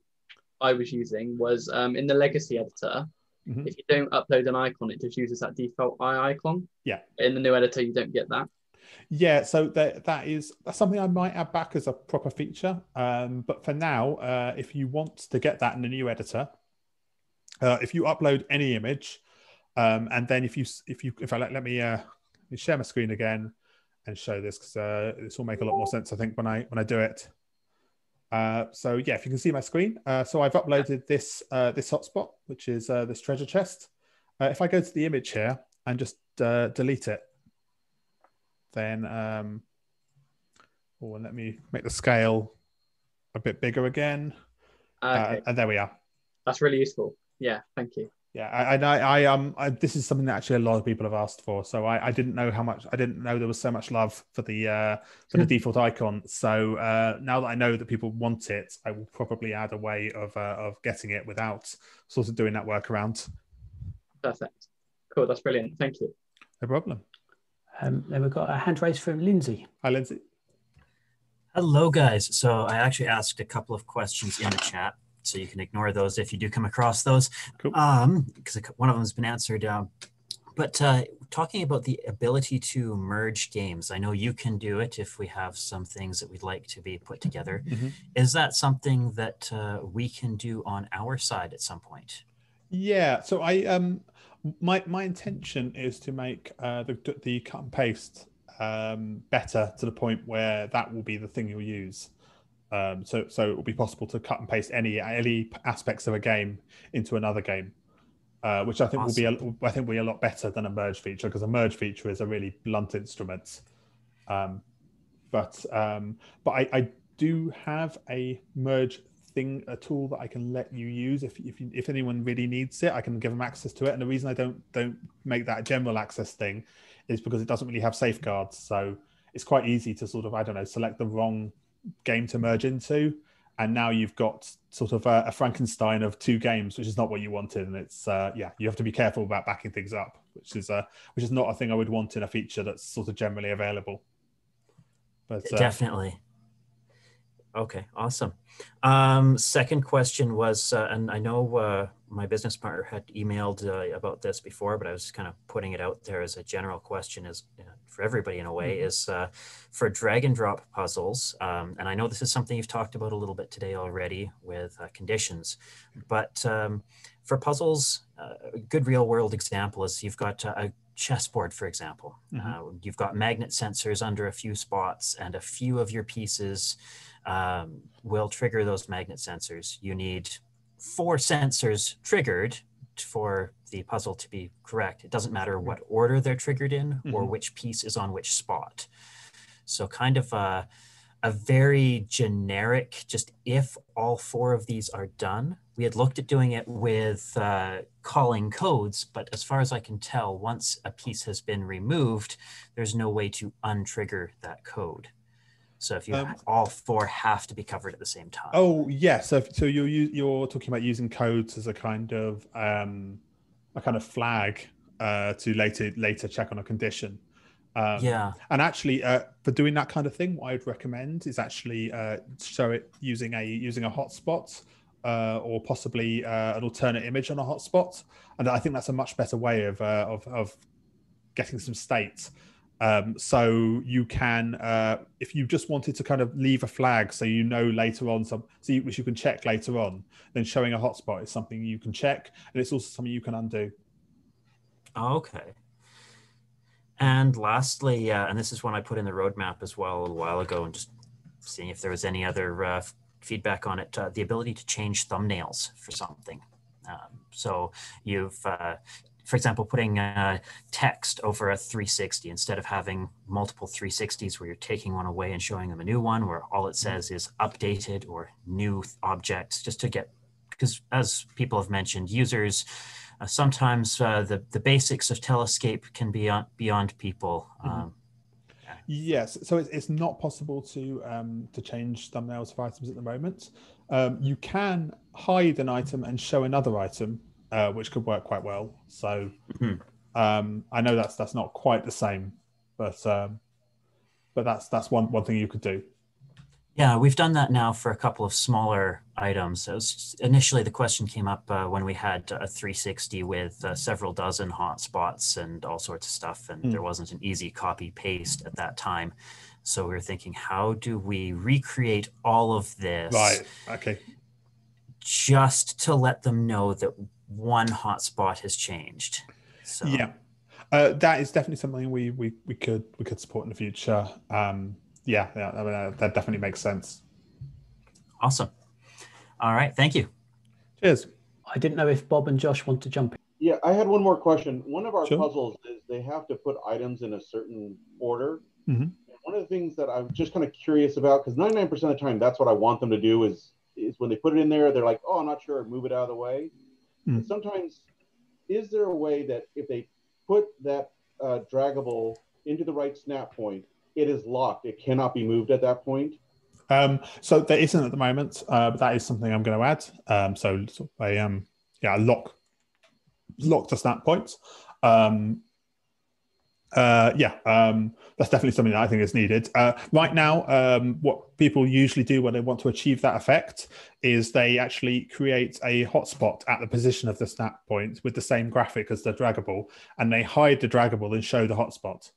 I was using was um, in the legacy editor. Mhm. If you don't upload an icon, it just uses that default eye icon. Yeah. In the new editor, you don't get that. Yeah, so that that is something I might add back as a proper feature. Um, but for now, uh, if you want to get that in the new editor, uh, if you upload any image, um, and then if you if you if I let, let me uh, let me share my screen again and show this because uh, this will make a lot more sense I think when I when I do it. Uh, so yeah, if you can see my screen, uh, so I've uploaded this uh, this hotspot, which is uh, this treasure chest. Uh, if I go to the image here and just uh, delete it, then um, oh, and let me make the scale a bit bigger again, Okay. uh, and there we are. That's really useful. Yeah. Thank you. Yeah, I, I, I um, I, this is something that actually a lot of people have asked for. So I, I didn't know how much, I didn't know there was so much love for the uh, for the (laughs) default icon. So uh, now that I know that people want it, I will probably add a way of uh, of getting it without sort of doing that workaround. Perfect. Cool. That's brilliant. Thank you. No problem. Um, then we've got a hand raised from Lindsay. Hi, Lindsay. Hello, guys. So I actually asked a couple of questions in the chat, so you can ignore those if you do come across those, cool. um, because one of them has been answered. Um, but uh, talking about the ability to merge games, I know you can do it if we have some things that we'd like to be put together. Mhm. Is that something that uh, we can do on our side at some point? Yeah. So I um my my intention is to make uh, the the cut and paste um, better to the point where that will be the thing you'll use. Um, so so it will be possible to cut and paste any any aspects of a game into another game. Uh, which I think will be a, I think will be a lot better than a merge feature because a merge feature is a really blunt instrument. Um, but um, but I, I do have a merge thing a tool that I can let you use if if, you, if anyone really needs it I can give them access to it and the reason I don't don't make that a general access thing is because it doesn't really have safeguards so it's quite easy to sort of I don't know select the wrong game to merge into and now you've got sort of a, a Frankenstein of two games which is not what you wanted and it's uh, yeah you have to be careful about backing things up which is uh, which is not a thing I would want in a feature that's sort of generally available but uh, Definitely. Okay, awesome. Um, second question was, uh, and I know uh, my business partner had emailed uh, about this before, but I was kind of putting it out there as a general question, is uh, for everybody in a way, Mhm. is uh, for drag and drop puzzles. Um, and I know this is something you've talked about a little bit today already with uh, conditions, but um, for puzzles, uh, a good real world example is you've got uh, a chessboard, for example. Mhm. Uh, you've got magnet sensors under a few spots, and a few of your pieces um, will trigger those magnet sensors. You need four sensors triggered for the puzzle to be correct. It doesn't matter what order they're triggered in or Mhm. which piece is on which spot. So, kind of a, a very generic, just if all four of these are done. We had looked at doing it with uh, calling codes, but as far as I can tell, once a piece has been removed, there's no way to untrigger that code. So if you Um, all four have to be covered at the same time. Oh yes, so so you're you're talking about using codes as a kind of um, a kind of flag uh, to later later check on a condition. Um, Yeah. and actually, uh, for doing that kind of thing, what I'd recommend is actually uh, show it using a using a hotspot uh, or possibly uh, an alternate image on a hotspot, and I think that's a much better way of uh, of, of getting some state. Um, so you can, uh, if you just wanted to kind of leave a flag, so you know later on some, so you, which you can check later on, then showing a hotspot is something you can check, and it's also something you can undo. Okay. And lastly, uh, and this is one I put in the roadmap as well a little while ago, and just seeing if there was any other uh, feedback on it. Uh, the ability to change thumbnails for something. Um, so you've, uh, for example, putting uh, text over a 360 instead of having multiple 360s where you're taking one away and showing them a new one, where all it says is updated or new objects, just to get because as people have mentioned, users uh, sometimes uh, the the basics of Telescape can be on, beyond people. Um, Yes, so it's, it's not possible to um, to change thumbnails of items at the moment. Um, you can hide an item and show another item, uh, which could work quite well. So um, I know that's that's not quite the same, but um, but that's that's one one thing you could do. Yeah, we've done that now for a couple of smaller items. So initially, the question came up uh, when we had a 360 with uh, several dozen hotspots and all sorts of stuff, and Hmm. there wasn't an easy copy paste at that time. So we were thinking, how do we recreate all of this? Right. Okay. Just to let them know that one hotspot has changed. So Yeah, uh, that is definitely something we, we we could we could support in the future. Um, yeah, yeah, I mean, uh, that definitely makes sense. Awesome. All right, thank you. Cheers. I didn't know if Bob and Josh want to jump in. Yeah, I had one more question. One of our Sure. puzzles is they have to put items in a certain order. Mhm. And one of the things that I'm just kind of curious about, because 99% of the time, that's what I want them to do is is when they put it in there, they're like, oh, I'm not sure, move it out of the way. Mm. Sometimes, is there a way that if they put that uh, draggable into the right snap point, it is locked, it cannot be moved at that point? Um, so there isn't at the moment, uh, but that is something I'm going to add. Um, so of a um, yeah, lock lock to snap points. Um, Uh, yeah, um, that's definitely something that I think is needed. Uh, right now, um, what people usually do when they want to achieve that effect is they actually create a hotspot at the position of the snap point with the same graphic as the draggable, and they hide the draggable and show the hotspot.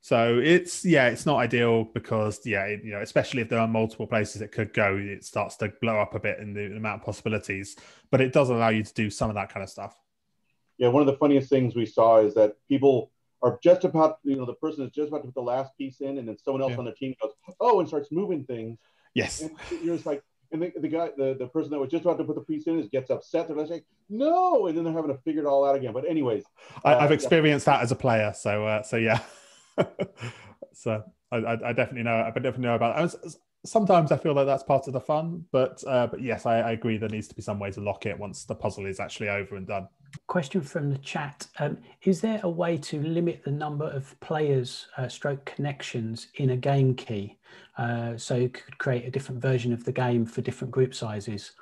So it's yeah, it's not ideal because yeah, you know, especially if there are multiple places it could go, it starts to blow up a bit in the amount of possibilities. But it does allow you to do some of that kind of stuff. Yeah, one of the funniest things we saw is that people are just about, you know, the person is just about to put the last piece in, and then someone else Yeah. on their team goes, oh, and starts moving things. Yes. And you're just like, and the, the guy, the, the person that was just about to put the piece in is gets upset. They're like, no, and then they're having to figure it all out again. But anyways, I, uh, I've yeah. experienced that as a player, so uh, so yeah. (laughs) so I, I, I definitely know. I definitely know about. It. Sometimes I feel like that's part of the fun, but uh, but yes, I, I agree. There needs to be some way to lock it once the puzzle is actually over and done. Question from the chat: um, Is there a way to limit the number of players, uh, stroke connections in a game key, uh, so you could create a different version of the game for different group sizes?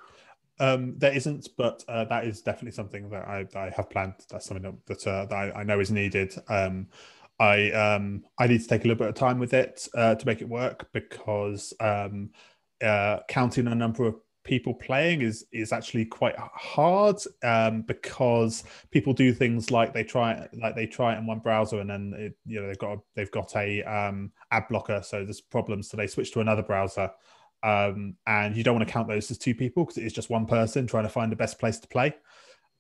Um, there isn't, but uh, that is definitely something that I, I have planned. That's something that, uh, that I, I know is needed. Um, I um, I need to take a little bit of time with it uh, to make it work because um, uh, counting a number of people playing is is actually quite hard um, because people do things like they try like they try it in one browser and then it, you know they've got a, they've got a um, ad blocker so there's problems so they switch to another browser um, and you don't want to count those as two people because it is just one person trying to find the best place to play.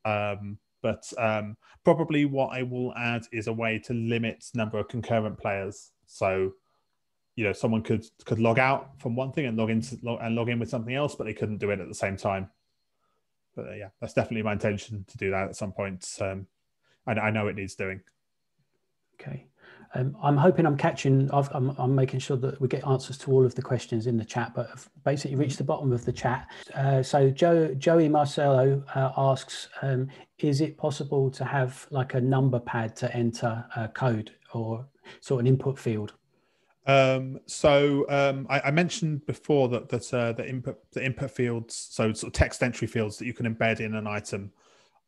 Um, but um, probably what I will add is a way to limit number of concurrent players. So, you know, someone could could log out from one thing and log into log, and log in with something else, but they couldn't do it at the same time. But uh, yeah, that's definitely my intention to do that at some point. Um, I, I know it needs doing. Okay. Um, I'm hoping I'm catching, I'm, I'm making sure that we get answers to all of the questions in the chat, but I've basically reached the bottom of the chat. Uh, so Joe, Joey Marcelo uh, asks, um, is it possible to have like a number pad to enter uh, code or sort of an input field? Um, so um, I, I mentioned before that that uh, the input the input fields, so sort of text entry fields that you can embed in an item,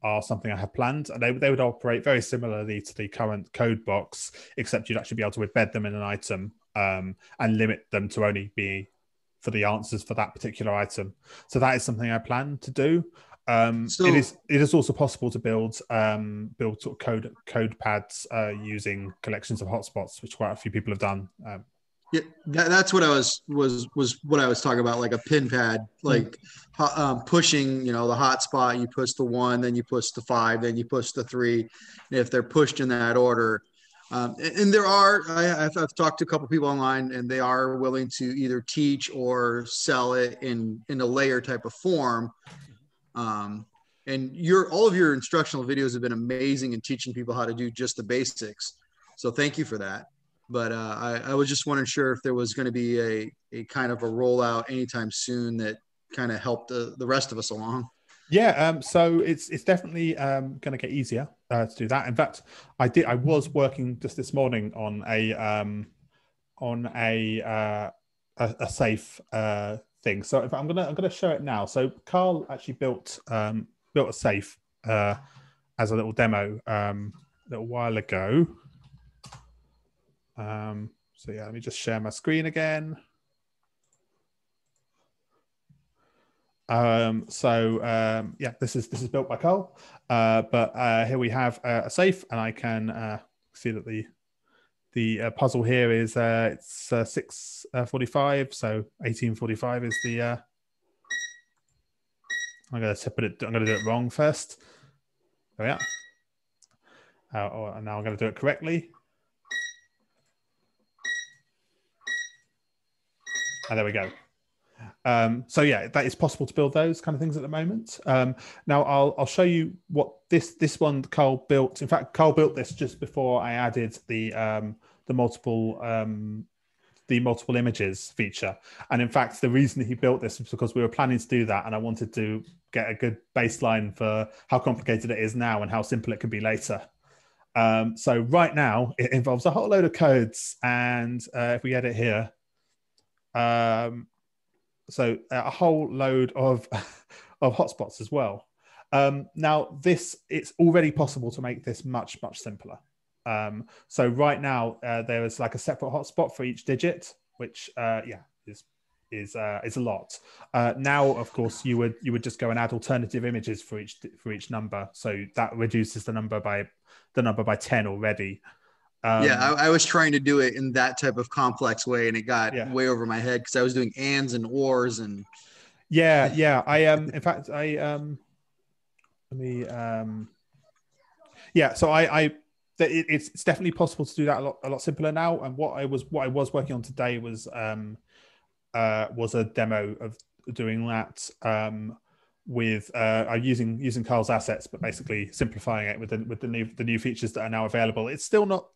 are something I have planned, and they they would operate very similarly to the current code box, except you'd actually be able to embed them in an item um, and limit them to only be for the answers for that particular item. So that is something I plan to do. Um, So- it is it is also possible to build um, build sort of code code pads uh, using collections of hotspots, which quite a few people have done. Um, Yeah, that, that's what I was was was what I was talking about, like a pin pad, like ho- um, pushing. You know, the hotspot. You push the one, then you push the five, then you push the three. And if they're pushed in that order, um, and, and there are, I, I've, I've talked to a couple people online, and they are willing to either teach or sell it in in a layer type of form. Um, and your all of your instructional videos have been amazing in teaching people how to do just the basics. So thank you for that. But uh, I, I was just wondering sure if there was going to be a, a kind of a rollout anytime soon that kind of helped the, the rest of us along. Yeah, um, so it's it's definitely um, going to get easier uh, to do that. In fact, I did. I was working just this morning on a um, on a uh, a, a safe uh, thing. So if I'm gonna I'm gonna show it now. So Carl actually built um, built a safe uh, as a little demo um, a little while ago. Um, so yeah, let me just share my screen again. Um, so um, yeah, this is this is built by Carl. Uh, but uh, here we have uh, a safe, and I can uh, see that the the uh, puzzle here is uh, it's uh, six forty five. So eighteen forty five is the. Uh, I'm gonna put it. I'm gonna do it wrong first. There we are. Uh, oh, and now I'm gonna do it correctly. And there we go. Um, so yeah, that is possible to build those kind of things at the moment. Um, now I'll I'll show you what this this one Carl built. In fact, Carl built this just before I added the um, the multiple um, the multiple images feature. And in fact, the reason he built this was because we were planning to do that, and I wanted to get a good baseline for how complicated it is now and how simple it can be later. Um, so right now, it involves a whole load of codes, and uh, if we edit here, um, so a whole load of (laughs) of hotspots as well. Um, now, this it's already possible to make this much much simpler. Um, so right now uh, there is like a separate hotspot for each digit, which uh, yeah is is uh, is a lot. Uh, now, of course, you would you would just go and add alternative images for each for each number, so that reduces the number by the number by ten already. Um, yeah, I, I was trying to do it in that type of complex way, and it got way over my head because I was doing ands and ors and yeah, (laughs) yeah. I um, in fact, I um, let me um, yeah. So I, I, it, it's it's definitely possible to do that a lot a lot simpler now. And what I was what I was working on today was um, uh, was a demo of doing that um with uh using using Carl's assets, but basically simplifying it with the with the new the new features that are now available. It's still not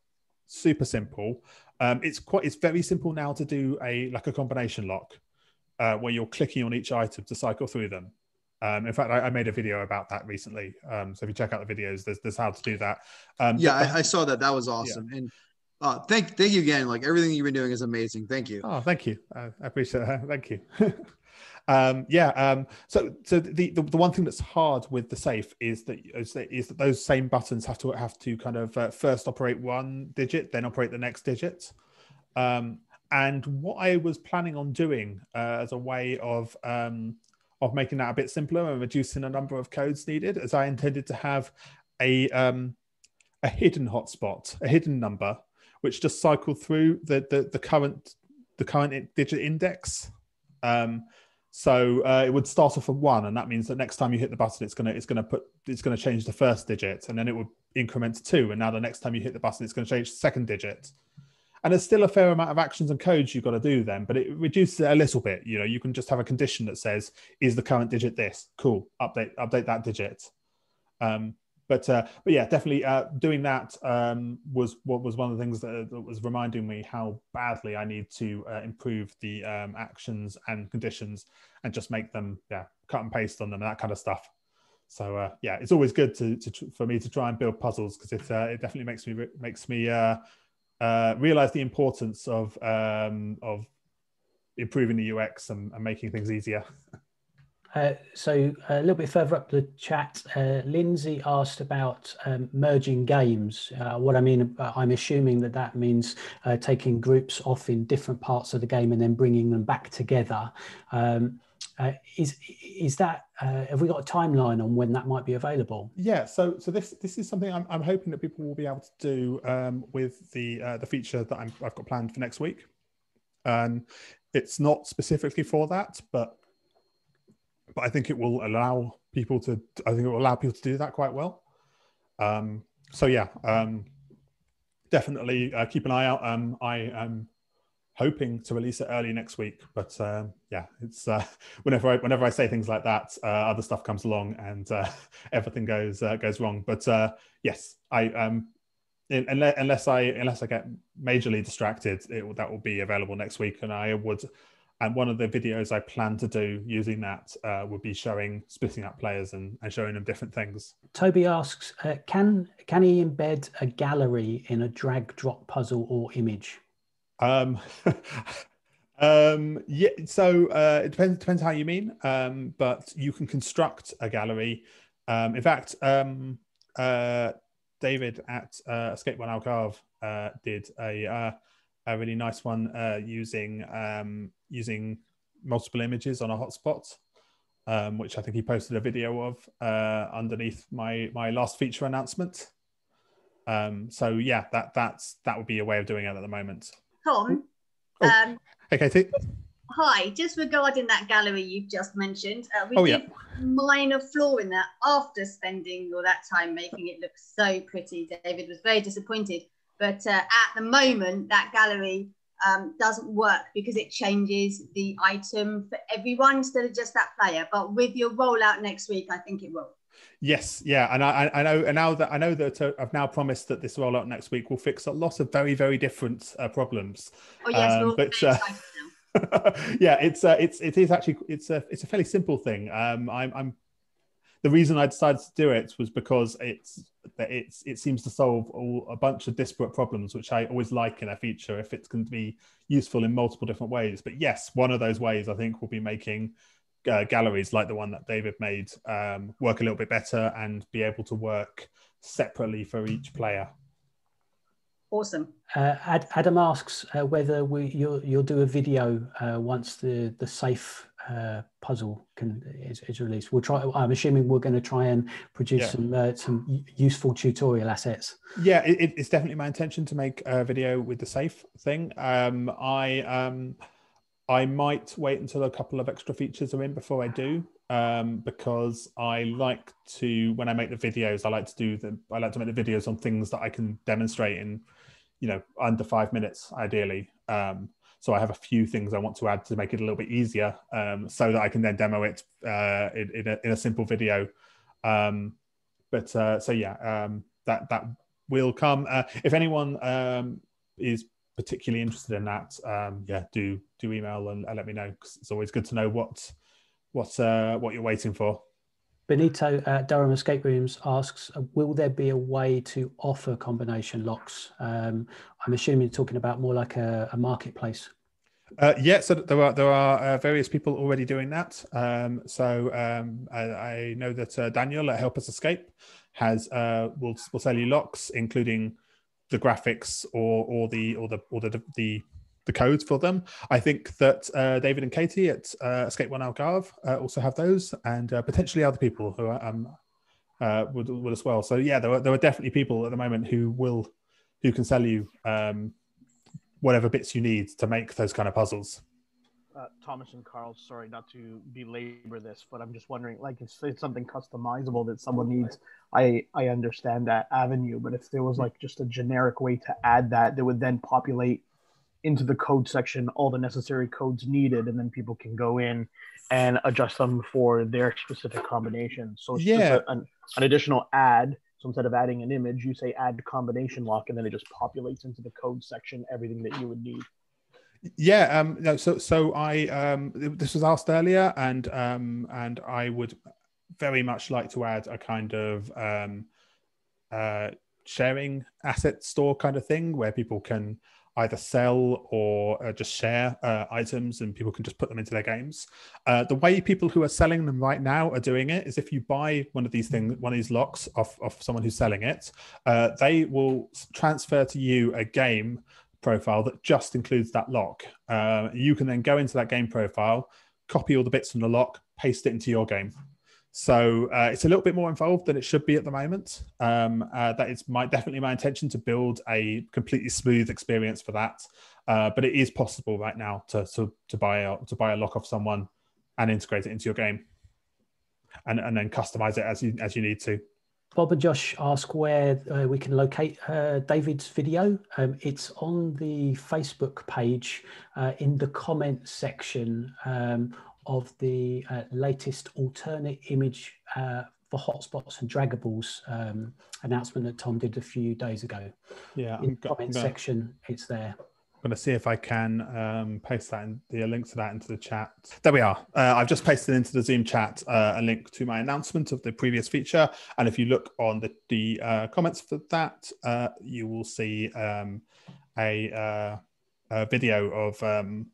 super simple. Um, it's quite it's very simple now to do a like a combination lock uh, where you're clicking on each item to cycle through them. Um, in fact, I, I, made a video about that recently. Um, so if you check out the videos, there's, there's how to do that. Um, yeah, I, I, saw that. That was awesome. Yeah. And uh, thank thank you again. Like everything you've been doing is amazing. Thank you. Oh, thank you. I appreciate that. Thank you. (laughs) um, yeah. Um, so so the, the, the one thing that's hard with the safe is that is that, is that those same buttons have to have to kind of uh, first operate one digit, then operate the next digit. Um, and what I was planning on doing uh, as a way of um, of making that a bit simpler and reducing the number of codes needed, as I intended to have a um, a hidden hotspot, a hidden number, which just cycled through the the, the current the current digit index. Um, so uh, it would start off at one, and that means that next time you hit the button, it's gonna it's gonna put it's gonna change the first digit, and then it would increment to two, and now the next time you hit the button, it's gonna change the second digit. And there's still a fair amount of actions and codes you've got to do then but it reduces it a little bit. You know you can just have a condition that says is the current digit this? Cool. Update update that digit. Um, but uh, but yeah definitely uh, doing that um, was what was one of the things that, that, was reminding me how badly i need to uh, improve the um, actions and conditions and just make them yeah cut and paste on them and that kind of stuff so uh, yeah, it's always good to, to, for me to try and build puzzles because it uh, it definitely makes me makes me uh, uh, realize the importance of um, of improving the UX and, and making things easier. Uh, so a little bit further up the chat, uh, Lindsay asked about um, merging games. Uh, what I mean, uh, I'm assuming that that means uh, taking groups off in different parts of the game and then bringing them back together. Um, uh, is is that uh, have we got a timeline on when that might be available? Yeah, so so this this is something I'm, I'm hoping that people will be able to do um, with the uh, the feature that i have got planned for next week. And it's not specifically for that, but but I think it will allow people to I think it will allow people to do that quite well. Um, so yeah, um, definitely uh, keep an eye out. Um, I am hoping to release it early next week. But um, yeah, it's uh, (laughs) whenever I whenever I say things like that, uh, other stuff comes along and uh, (laughs) everything goes uh, goes wrong. But uh, yes, I um, unless, unless I unless I get majorly distracted, it, that will be available next week, and I would. And one of the videos I plan to do using that uh, would be showing splitting up players and, and showing them different things. Toby asks, can can he embed a gallery in a drag drop puzzle or image? Um, (laughs) um, yeah, so uh, it depends depends how you mean, um, but you can construct a gallery. Um, in fact, um, uh, David at uh, Escape One Algarve uh, did a uh, a really nice one uh, using um, using multiple images on a hotspot. Um, which I think he posted a video of uh, underneath my my last feature announcement. Um, so yeah, that that's that would be a way of doing it at the moment. Tom. Oh. Um, hey, Katie. Hi, just regarding that gallery you've just mentioned, uh, we oh, did yeah. minor flaw in that after spending all that time making it look so pretty. David was very disappointed. But uh, at the moment, that gallery um, doesn't work because it changes the item for everyone instead of just that player. But with your rollout next week, I think it will. Yes, yeah, and I, I know, and now that I know that uh, I've now promised that this rollout next week will fix a lot of very, very different uh, problems. Oh yes, um, but uh, (laughs) yeah, it's uh, it's it is actually it's a it's a fairly simple thing. Um, I'm, I'm the reason I decided to do it was because it's it's it seems to solve all, a bunch of disparate problems, which I always like in a feature if it's going to be useful in multiple different ways. But yes, one of those ways I think will be making uh, galleries like the one that David made um, work a little bit better and be able to work separately for each player. Awesome. Uh, Ad, Adam asks uh, whether we you'll, you'll do a video uh, once the the safe uh, puzzle can is, is released. We'll try. I'm assuming we're going to try and produce Yeah. some uh, some useful tutorial assets. Yeah, it, it- it's definitely my intention to make a video with the safe thing. Um, I um, I might wait until a couple of extra features are in before I do, um, because I like to when I make the videos, I like to do the I like to make the videos on things that I can demonstrate in, you know, under five minutes ideally. Um, so I have a few things I want to add to make it a little bit easier, um, so that I can then demo it uh, in, in, a, in a simple video. Um, but uh, so yeah, um, that that will come. Uh, if anyone um, is particularly interested in that, um, yeah, do do email and, and let me know. Cause it's always good to know what what uh, what you're waiting for. Benito at Durham Escape Rooms asks, uh, will there be a way to offer combination locks? Um, I'm assuming you're talking about more like a, a marketplace. Uh, yeah, so there are there are uh, various people already doing that. Um, so um, I, I know that uh, Daniel at Help Us Escape has uh, will will sell you locks, including the graphics or or the or the or the the, the codes for them. I think that uh, David and Katie at uh, Escape One Algarve uh, also have those, and uh, potentially other people who are, um, uh, would would as well. So yeah, there are, there are definitely people at the moment who will who can sell you um, whatever bits you need to make those kind of puzzles. uh, Thomas and Carl, sorry not to belabor this, but I'm just wondering, like, if it's something customizable that someone needs, I I understand that avenue, but if there was like just a generic way to add that, that would then populate into the code section all the necessary codes needed, and then people can go in and adjust them for their specific combination. So it's Yeah. just a, an, an additional add. So instead of adding an image, you say add combination lock, and then it just populates into the code section everything that you would need. Yeah, um, no, so so I um, this was asked earlier, and um, and I would very much like to add a kind of um, uh, sharing asset store kind of thing where people can either sell or uh, just share uh, items, and people can just put them into their games. Uh, the way people who are selling them right now are doing it is if you buy one of these things, one of these locks off of someone who's selling it, uh, they will transfer to you a game profile that just includes that lock. Uh, you can then go into that game profile, copy all the bits from the lock, paste it into your game. So uh, it's a little bit more involved than it should be at the moment. Um, uh, that is my definitely my intention to build a completely smooth experience for that. Uh, but it is possible right now to, to to buy a to buy a lock off someone and integrate it into your game, and and then customize it as you as you need to. Bob and Josh ask where uh, we can locate uh, David's video. Um, it's on the Facebook page uh, in the comment section um, of the uh, latest alternate image uh, for hotspots and draggables um, announcement that Tom did a few days ago. Yeah, in I'm the comment gonna- section, it's there. I'm going to see if I can um, paste that in the link to that into the chat. There we are. Uh, I've just pasted into the Zoom chat uh, a link to my announcement of the previous feature. And if you look on the, the uh, comments for that, uh, you will see um, a, uh, a video of um,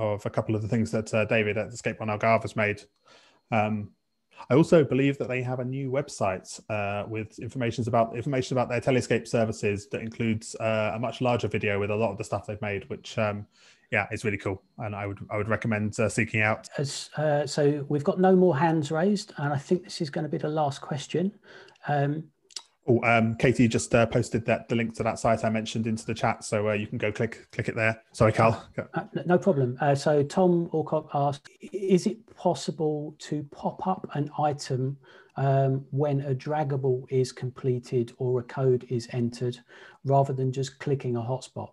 of a couple of the things that uh, David at Escape One Algarve has made. Um, I also believe that they have a new website uh, with information about information about their telescape services that includes uh, a much larger video with a lot of the stuff they've made, which um, yeah, is really cool, and I would I would recommend uh, seeking out. As, uh, so we've got no more hands raised, and I think this is going to be the last question. Um, Oh, um, Katie just uh, posted that the link to that site I mentioned into the chat, so uh, you can go click click it there. Sorry, Carl. Uh, No problem. Uh, so Tom Alcock asked, is it possible to pop up an item um, when a draggable is completed or a code is entered rather than just clicking a hotspot?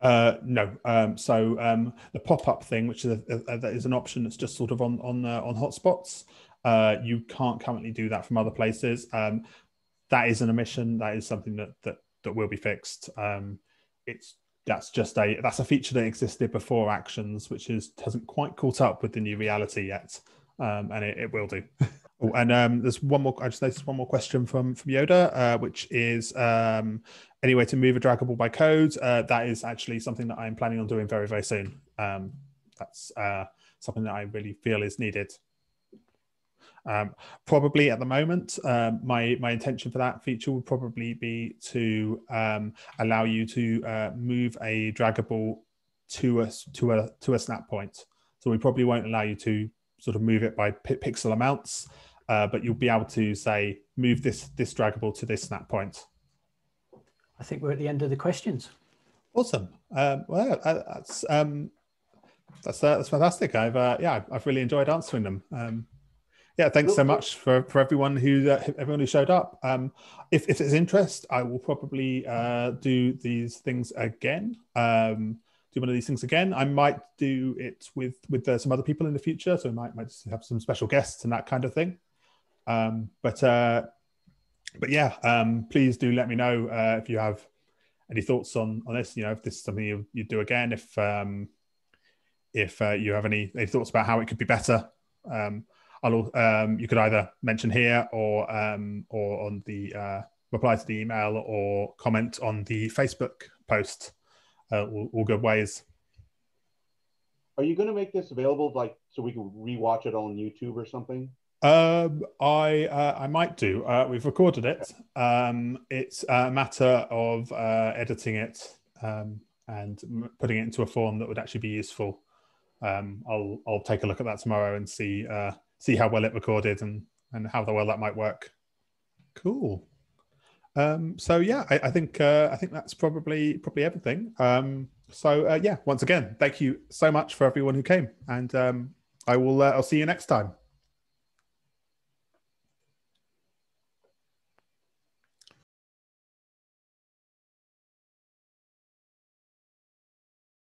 Uh, no. Um, so um, the pop-up thing, which is a, a, that is an option that's just sort of on on uh, on hotspots. Uh, you can't currently do that from other places. Um, that is an omission. That is something that that that will be fixed. Um, it's that's just a that's a feature that existed before actions, which is hasn't quite caught up with the new reality yet, um, and it, it will do. (laughs) Oh, and um, there's one more. I just noticed one more question from from Yoda, uh, which is um, any way to move a draggable by code. Uh, that is actually something that I'm planning on doing very very soon. Um, that's uh, something that I really feel is needed. Um, probably at the moment, um, my my intention for that feature would probably be to um, allow you to uh, move a draggable to a to a to a snap point. So we probably won't allow you to sort of move it by pi- pixel amounts, uh, but you'll be able to say move this this draggable to this snap point. I think we're at the end of the questions. Awesome. Um, well, uh, that's um, that's uh, that's fantastic. I've uh, yeah, I've- I've really enjoyed answering them. Um, yeah, thanks so much for, for everyone who uh, everyone who showed up. Um, if if there's interest, I will probably uh, do these things again. Um, do one of these things again. I might do it with with uh, some other people in the future, so I might might have some special guests and that kind of thing. Um, but uh, but yeah, um, please do let me know uh, if you have any thoughts on on this. You know, if this is something you you do again, if um, if uh, you have any, any thoughts about how it could be better. Um, I'll um, you could either mention here or um, or on the uh, reply to the email or comment on the Facebook post. Uh, all, all good ways. Are you going to make this available, like, so we can rewatch it on YouTube or something? Um, I uh, I might do. Uh, we've recorded it. Um, it's a matter of uh, editing it um, and putting it into a form that would actually be useful. Um, I'll I'll take a look at that tomorrow and see uh, see how well it recorded and and how the well that might work. Cool. Um, so yeah, I, I think uh, I think that's probably probably everything. Um, so uh, yeah, once again, thank you so much for everyone who came, and um, I will uh, I'll see you next time.